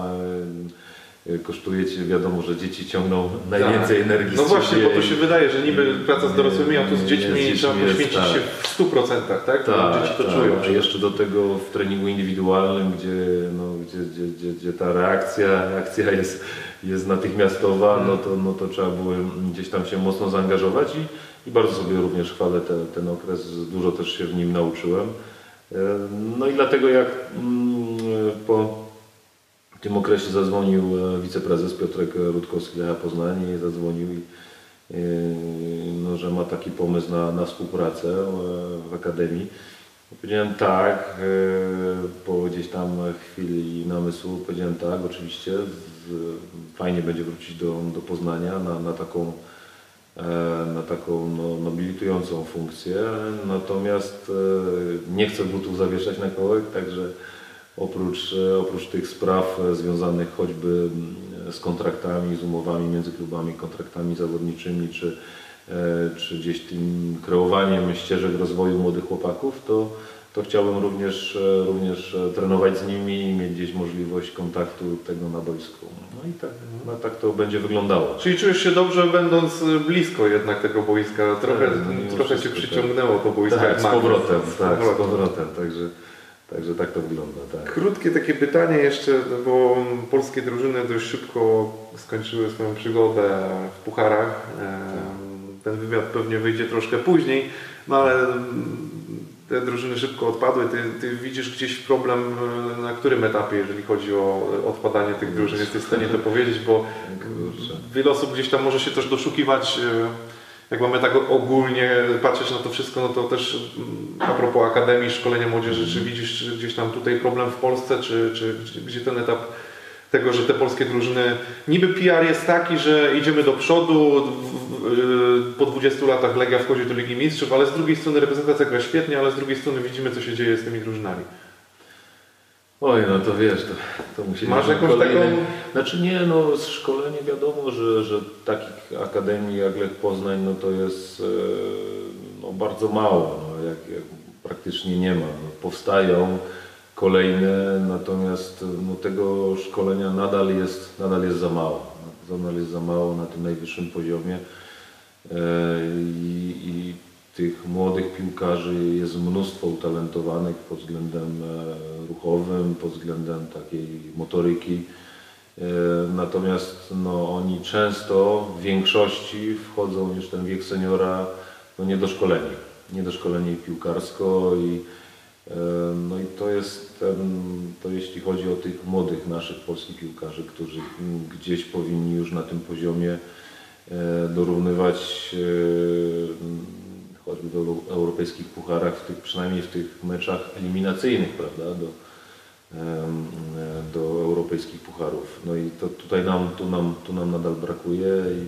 E, Kosztuje cię, wiadomo, że dzieci ciągną najwięcej Tak. energii No właśnie, bo to się wydaje, że niby praca z dorosłymi, a tu z dziećmi trzeba poświęcić tak. się w 100%, tak? Tak, Dzieci to tak. czują. A jeszcze do tego w treningu indywidualnym, gdzie, no, gdzie, gdzie, gdzie, gdzie ta reakcja, reakcja jest, jest natychmiastowa, no, to, no to trzeba było gdzieś tam się mocno zaangażować i, i bardzo sobie również chwalę te, ten okres, dużo też się w nim nauczyłem. E, No i dlatego jak mm, po tym okresie zadzwonił e, wiceprezes Piotrek Rutkowski Lecha Poznań i zadzwonił i e, no, że ma taki pomysł na, na współpracę e, w Akademii. Powiedziałem tak, po gdzieś tam chwili namysłu powiedziałem tak, oczywiście, fajnie będzie wrócić do, do Poznania na, na taką na taką no, nobilitującą funkcję, natomiast nie chcę butów zawieszać na kołek, także oprócz, e, oprócz tych spraw e, związanych choćby mm, z kontraktami, z umowami między klubami, kontraktami zawodniczymi, czy, e, czy gdzieś tym kreowaniem ścieżek rozwoju młodych chłopaków, to, to chciałbym również, również trenować z nimi i mieć gdzieś możliwość kontaktu tego na boisku. No i tak, no, tak to będzie wyglądało. Czyli czujesz się dobrze będąc blisko jednak tego boiska? Trochę, Tak, no trochę Cię wszystko, przyciągnęło to boisko. Tak, jak z powrotem, Z tak, z powrotem, także, także tak to wygląda, tak. Krótkie takie pytanie jeszcze, bo polskie drużyny dość szybko skończyły swoją przygodę w pucharach. Ten wywiad pewnie wyjdzie troszkę później, no ale mm, te drużyny szybko odpadły. Ty, ty widzisz gdzieś problem e, na którym etapie, jeżeli chodzi o odpadanie tych drużyn? Jesteś w stanie to powiedzieć, bo wiele osób gdzieś tam może się też doszukiwać e, jak mamy tak ogólnie patrzeć na to wszystko, no to też mm, a propos Akademii Szkolenia Młodzieży, czy widzisz czy gdzieś tam tutaj problem w Polsce, czy, czy gdzie ten etap tego, że te polskie drużyny, niby PR jest taki, że idziemy do przodu, w- po 20 latach Legia wchodzi do Ligi Mistrzów, ale z drugiej strony reprezentacja gra świetnie, ale z drugiej strony widzimy, co się dzieje z tymi drużynami. Oj, no to wiesz, to, to musi Masz być jakąś kolejny- taką- Znaczy nie, no z szkolenia wiadomo, że, że takich akademii jak Lech Poznań, no to jest e, no, bardzo mało, no, jak, jak praktycznie nie ma. No, powstają kolejne, natomiast no, tego szkolenia nadal jest, nadal jest za mało. Nadal jest za mało na tym najwyższym poziomie. E, I, i tych młodych piłkarzy jest mnóstwo utalentowanych pod względem e, ruchowym, pod względem takiej motoryki. E, Natomiast no, oni często w większości wchodzą już ten wiek seniora no, niedoszkoleni. Niedoszkoleni piłkarsko i, e, no, i to jest ten, to jeśli chodzi o tych młodych naszych polskich piłkarzy, którzy gdzieś powinni już na tym poziomie dorównywać choćby do euro- europejskich pucharach, w tych, przynajmniej w tych meczach eliminacyjnych, prawda, do, do europejskich pucharów. No i to tutaj nam, tu nam, tu nam nadal brakuje i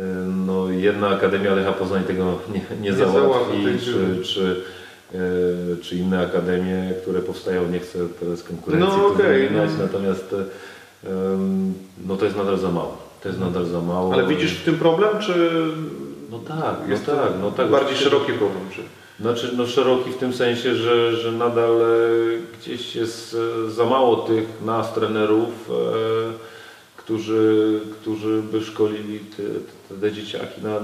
e, no, jedna Akademia Lecha Poznań tego nie, nie, Nie załatwi, czy, czy, e, czy inne akademie, które powstają, nie chcę teraz konkurencji No, wymieniać, no. natomiast e, no, to jest nadal za mało. To jest nadal za mało. Ale widzisz w tym problem, czy No tak, no tak, no tak. bardziej szeroki problem? Czy... Znaczy, no szeroki w tym sensie, że, że nadal e, gdzieś jest e, za mało tych nas, trenerów, e, którzy, którzy by szkolili te, te, dzieciaki na,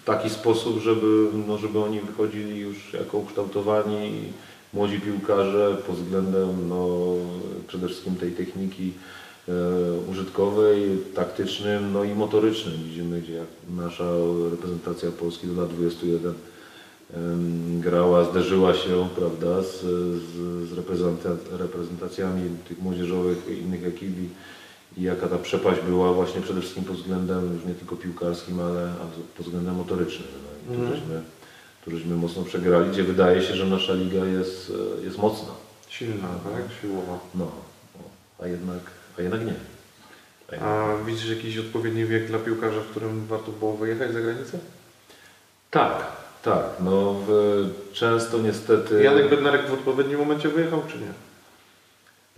w taki sposób, żeby, no, żeby oni wychodzili już jako ukształtowani młodzi piłkarze pod względem no, przede wszystkim tej techniki użytkowej, taktycznym, no i motorycznym. Widzimy, gdzie jak nasza reprezentacja Polski do lat 21 em, grała, zderzyła się prawda, z, z, z reprezenta- reprezentacjami tych młodzieżowych i innych ekip i, jaka ta przepaść była właśnie przede wszystkim pod względem już nie tylko piłkarskim, ale pod względem motorycznym. No, i tu, Mhm. żeśmy, tu żeśmy mocno przegrali, gdzie wydaje się, że nasza liga jest, e, jest mocna. Silna, tak? Siłowa. No, a, jednak, a jednak nie. A jednak A widzisz jakiś odpowiedni wiek dla piłkarza, w którym warto było wyjechać za granicę? Tak, tak. No, w, często niestety. Janek Bednarek w odpowiednim momencie wyjechał, czy nie?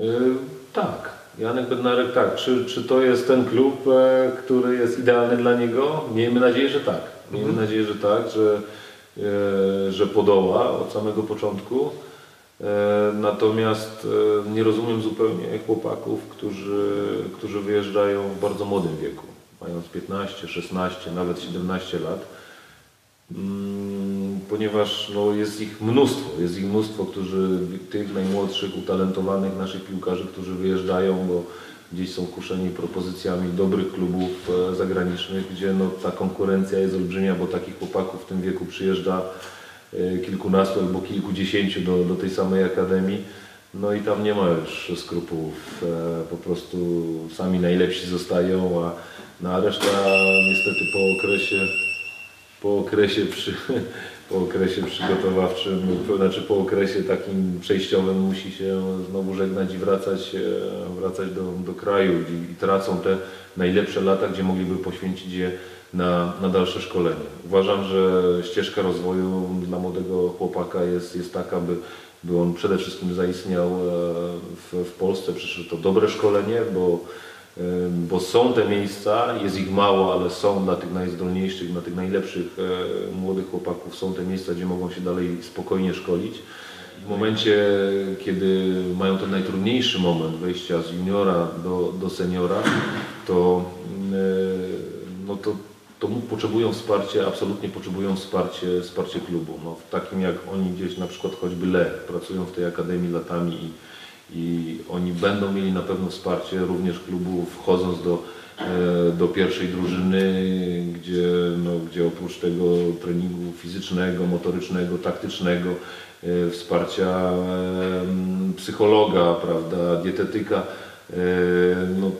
Y, tak, Janek Bednarek tak. Czy, czy to jest ten klub, e, który jest idealny dla niego? Miejmy nadzieję, że tak. Miejmy Mhm. nadzieję, że tak, że, e, że podoła od samego początku. E, Natomiast e, nie rozumiem zupełnie chłopaków, którzy, którzy wyjeżdżają w bardzo młodym wieku, mając 15, 16, nawet 17 lat. Mm, ponieważ no, jest ich mnóstwo, jest ich mnóstwo, którzy, tych najmłodszych, utalentowanych naszych piłkarzy, którzy wyjeżdżają, bo gdzieś są kuszeni propozycjami dobrych klubów e, zagranicznych, gdzie no, ta konkurencja jest olbrzymia, bo takich chłopaków w tym wieku przyjeżdża kilkunastu albo kilkudziesięciu do, do tej samej akademii. No i tam nie ma już skrupułów, e, po prostu sami najlepsi zostają, a, no, a reszta niestety po okresie po okresie przy, po okresie przygotowawczym, znaczy po okresie takim przejściowym musi się znowu żegnać i wracać, e, wracać do, do kraju i, i tracą te najlepsze lata, gdzie mogliby poświęcić je na, na dalsze szkolenie. Uważam, że ścieżka rozwoju dla młodego chłopaka jest, jest taka, by, by on przede wszystkim zaistniał e, w, w Polsce. Przecież to dobre szkolenie, bo bo są te miejsca, jest ich mało, ale są dla tych najzdolniejszych, dla tych najlepszych e, młodych chłopaków, są te miejsca, gdzie mogą się dalej spokojnie szkolić. W momencie, kiedy mają ten najtrudniejszy moment wejścia z juniora do, do seniora, to, e, no to, to potrzebują wsparcia, absolutnie potrzebują wsparcie, wsparcie klubu. No, takim jak oni gdzieś na przykład choćby Lech, pracują w tej akademii latami i i oni będą mieli na pewno wsparcie również klubu wchodząc do, e, do pierwszej drużyny, gdzie, no, gdzie oprócz tego treningu fizycznego, motorycznego, taktycznego, e, wsparcia em, psychologa, prawda, dietetyka, e, no,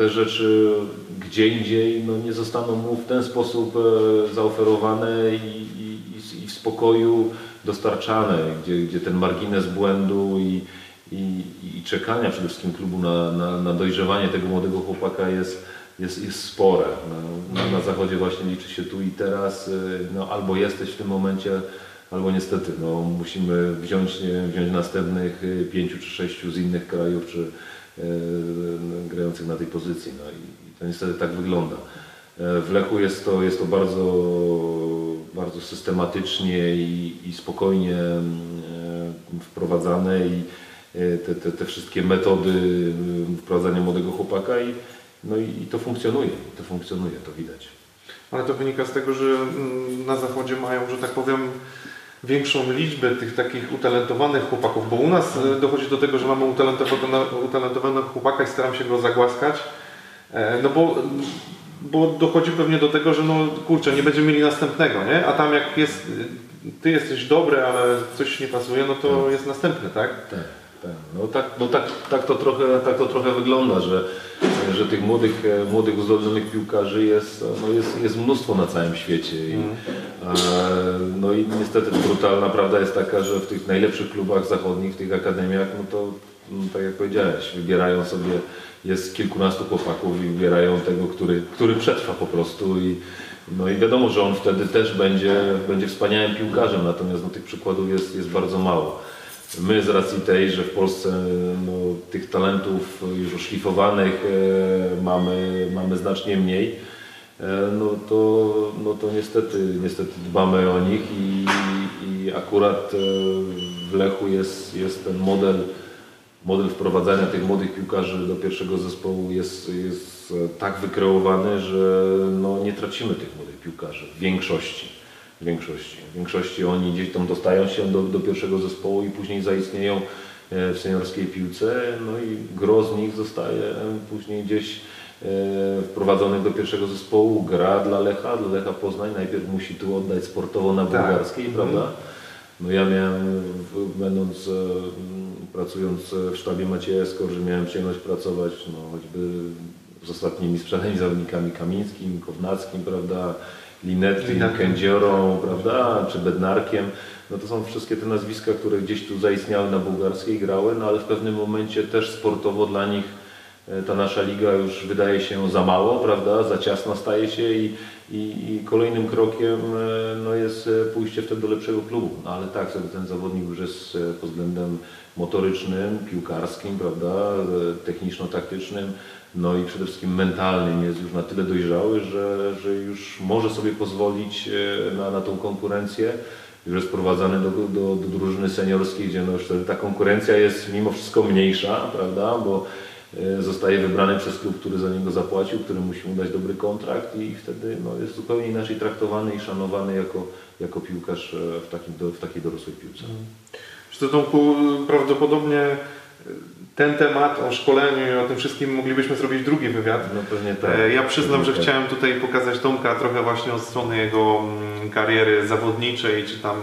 te rzeczy gdzie indziej no, nie zostaną mu w ten sposób e, zaoferowane i, i, i, w spokoju dostarczane, gdzie, gdzie ten margines błędu i, i, i czekania przede wszystkim klubu na, na, na dojrzewanie tego młodego chłopaka jest, jest, jest spore. No, na, na zachodzie właśnie liczy się tu i teraz, e, no, albo jesteś w tym momencie, albo niestety no, musimy wziąć, wziąć następnych e, pięciu czy sześciu z innych krajów, czy e, grających na tej pozycji. No, i, to niestety tak wygląda. E, W Lechu jest to, jest to bardzo, bardzo systematycznie i, i spokojnie mm, e, wprowadzane i e, te, te, te wszystkie metody e, wprowadzania młodego chłopaka i, no i, i to funkcjonuje, to funkcjonuje, to widać. Ale to wynika z tego, że mm, na zachodzie mają, że tak powiem, większą liczbę tych takich utalentowanych chłopaków, bo u nas e, dochodzi do tego, że mamy utalentowanego, chłopaka i staram się go zagłaskać, e, no bo, bo dochodzi pewnie do tego, że no kurczę, nie będziemy mieli następnego, nie? A tam jak jest, ty jesteś dobry, ale coś nie pasuje, no to jest następny, tak? Tak, tak. No tak, no tak, tak, to, trochę, tak to trochę wygląda, że, że tych młodych, e, młodych uzdolnionych piłkarzy jest, no jest, jest mnóstwo na całym świecie. I, e, no i niestety brutalna prawda jest taka, że w tych najlepszych klubach zachodnich, w tych akademiach, no to no, tak jak powiedziałeś, wybierają sobie, jest kilkunastu chłopaków i wybierają tego, który, który przetrwa po prostu i no i wiadomo, że on wtedy też będzie, będzie wspaniałym piłkarzem, natomiast no, tych przykładów jest, jest bardzo mało. My z racji tej, że w Polsce no, tych talentów już oszlifowanych e, mamy, mamy znacznie mniej, e, no, to, no to niestety, niestety dbamy o nich i, i akurat e, w Lechu jest, jest ten model, model wprowadzania tych młodych piłkarzy do pierwszego zespołu jest, jest tak wykreowany, że no, nie tracimy tych młodych piłkarzy w większości. W większości. W większości oni gdzieś tam dostają się do, do pierwszego zespołu i później zaistnieją e, w seniorskiej piłce, no i gro z nich zostaje później gdzieś e, wprowadzonych do pierwszego zespołu, gra dla Lecha, dla Lecha Poznań, najpierw musi tu oddać sportowo na Tak. bułgarskiej, prawda? No ja miałem, będąc, e, pracując w sztabie Macieja Skorzy, miałem przyjemność pracować no, choćby z ostatnimi sprzedanymi zawodnikami Kamińskim, Kownackim, prawda, Linettim. Kędziorą, prawda, czy Bednarkiem. No to są wszystkie te nazwiska, które gdzieś tu zaistniały na bułgarskiej, grały, no ale w pewnym momencie też sportowo dla nich e, ta nasza liga już wydaje się za mało, prawda, za ciasna staje się i, i, i kolejnym krokiem e, no, jest e, pójście wtedy do lepszego klubu. No ale tak, wtedy ten zawodnik już jest pod względem motorycznym, piłkarskim, prawda, techniczno-taktycznym, no i przede wszystkim mentalnym jest już na tyle dojrzały, że, że już może sobie pozwolić e, na, na tą konkurencję. Już jest sprowadzany do, do, do drużyny seniorskiej, gdzie no już wtedy ta konkurencja jest mimo wszystko mniejsza, prawda, bo e, zostaje wybrany przez klub, który za niego zapłacił, który musi mu dać dobry kontrakt i wtedy no, jest zupełnie inaczej traktowany i szanowany jako, jako piłkarz e, w, takim, w takiej dorosłej piłce. Zresztą Tomku, prawdopodobnie ten temat o szkoleniu i o tym wszystkim moglibyśmy zrobić drugi wywiad. No pewnie tak. E, Ja przyznam, że tak. chciałem tutaj pokazać Tomka trochę właśnie od strony jego mm, kariery zawodniczej, czy tam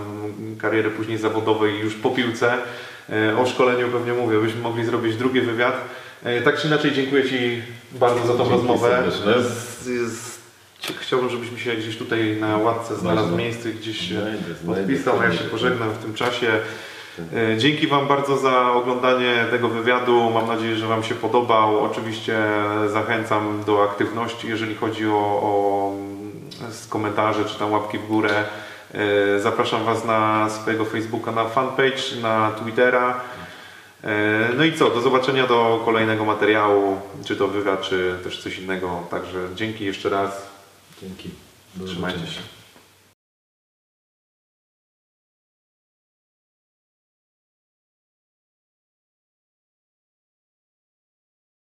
kariery później zawodowej już po piłce. E, O szkoleniu pewnie mówię, byśmy mogli zrobić drugi wywiad. E, Tak czy inaczej dziękuję Ci bardzo za tą Dzięki rozmowę. Z, z Chciałbym, żebyś mi się gdzieś tutaj na ławce znalazł Można. miejsce, gdzieś Znajdę, znajdę. podpisał, a ja się pożegnam w tym czasie. E, Dzięki Wam bardzo za oglądanie tego wywiadu. Mam nadzieję, że Wam się podobał. Oczywiście zachęcam do aktywności, jeżeli chodzi o, o mm, komentarze czy tam łapki w górę. E, Zapraszam Was na swojego Facebooka, na fanpage, na Twittera. E, No i co, do zobaczenia do kolejnego materiału, czy to wywiad, czy też coś innego. Także dzięki jeszcze raz. Dzięki. Do Trzymajcie zobaczenia. się.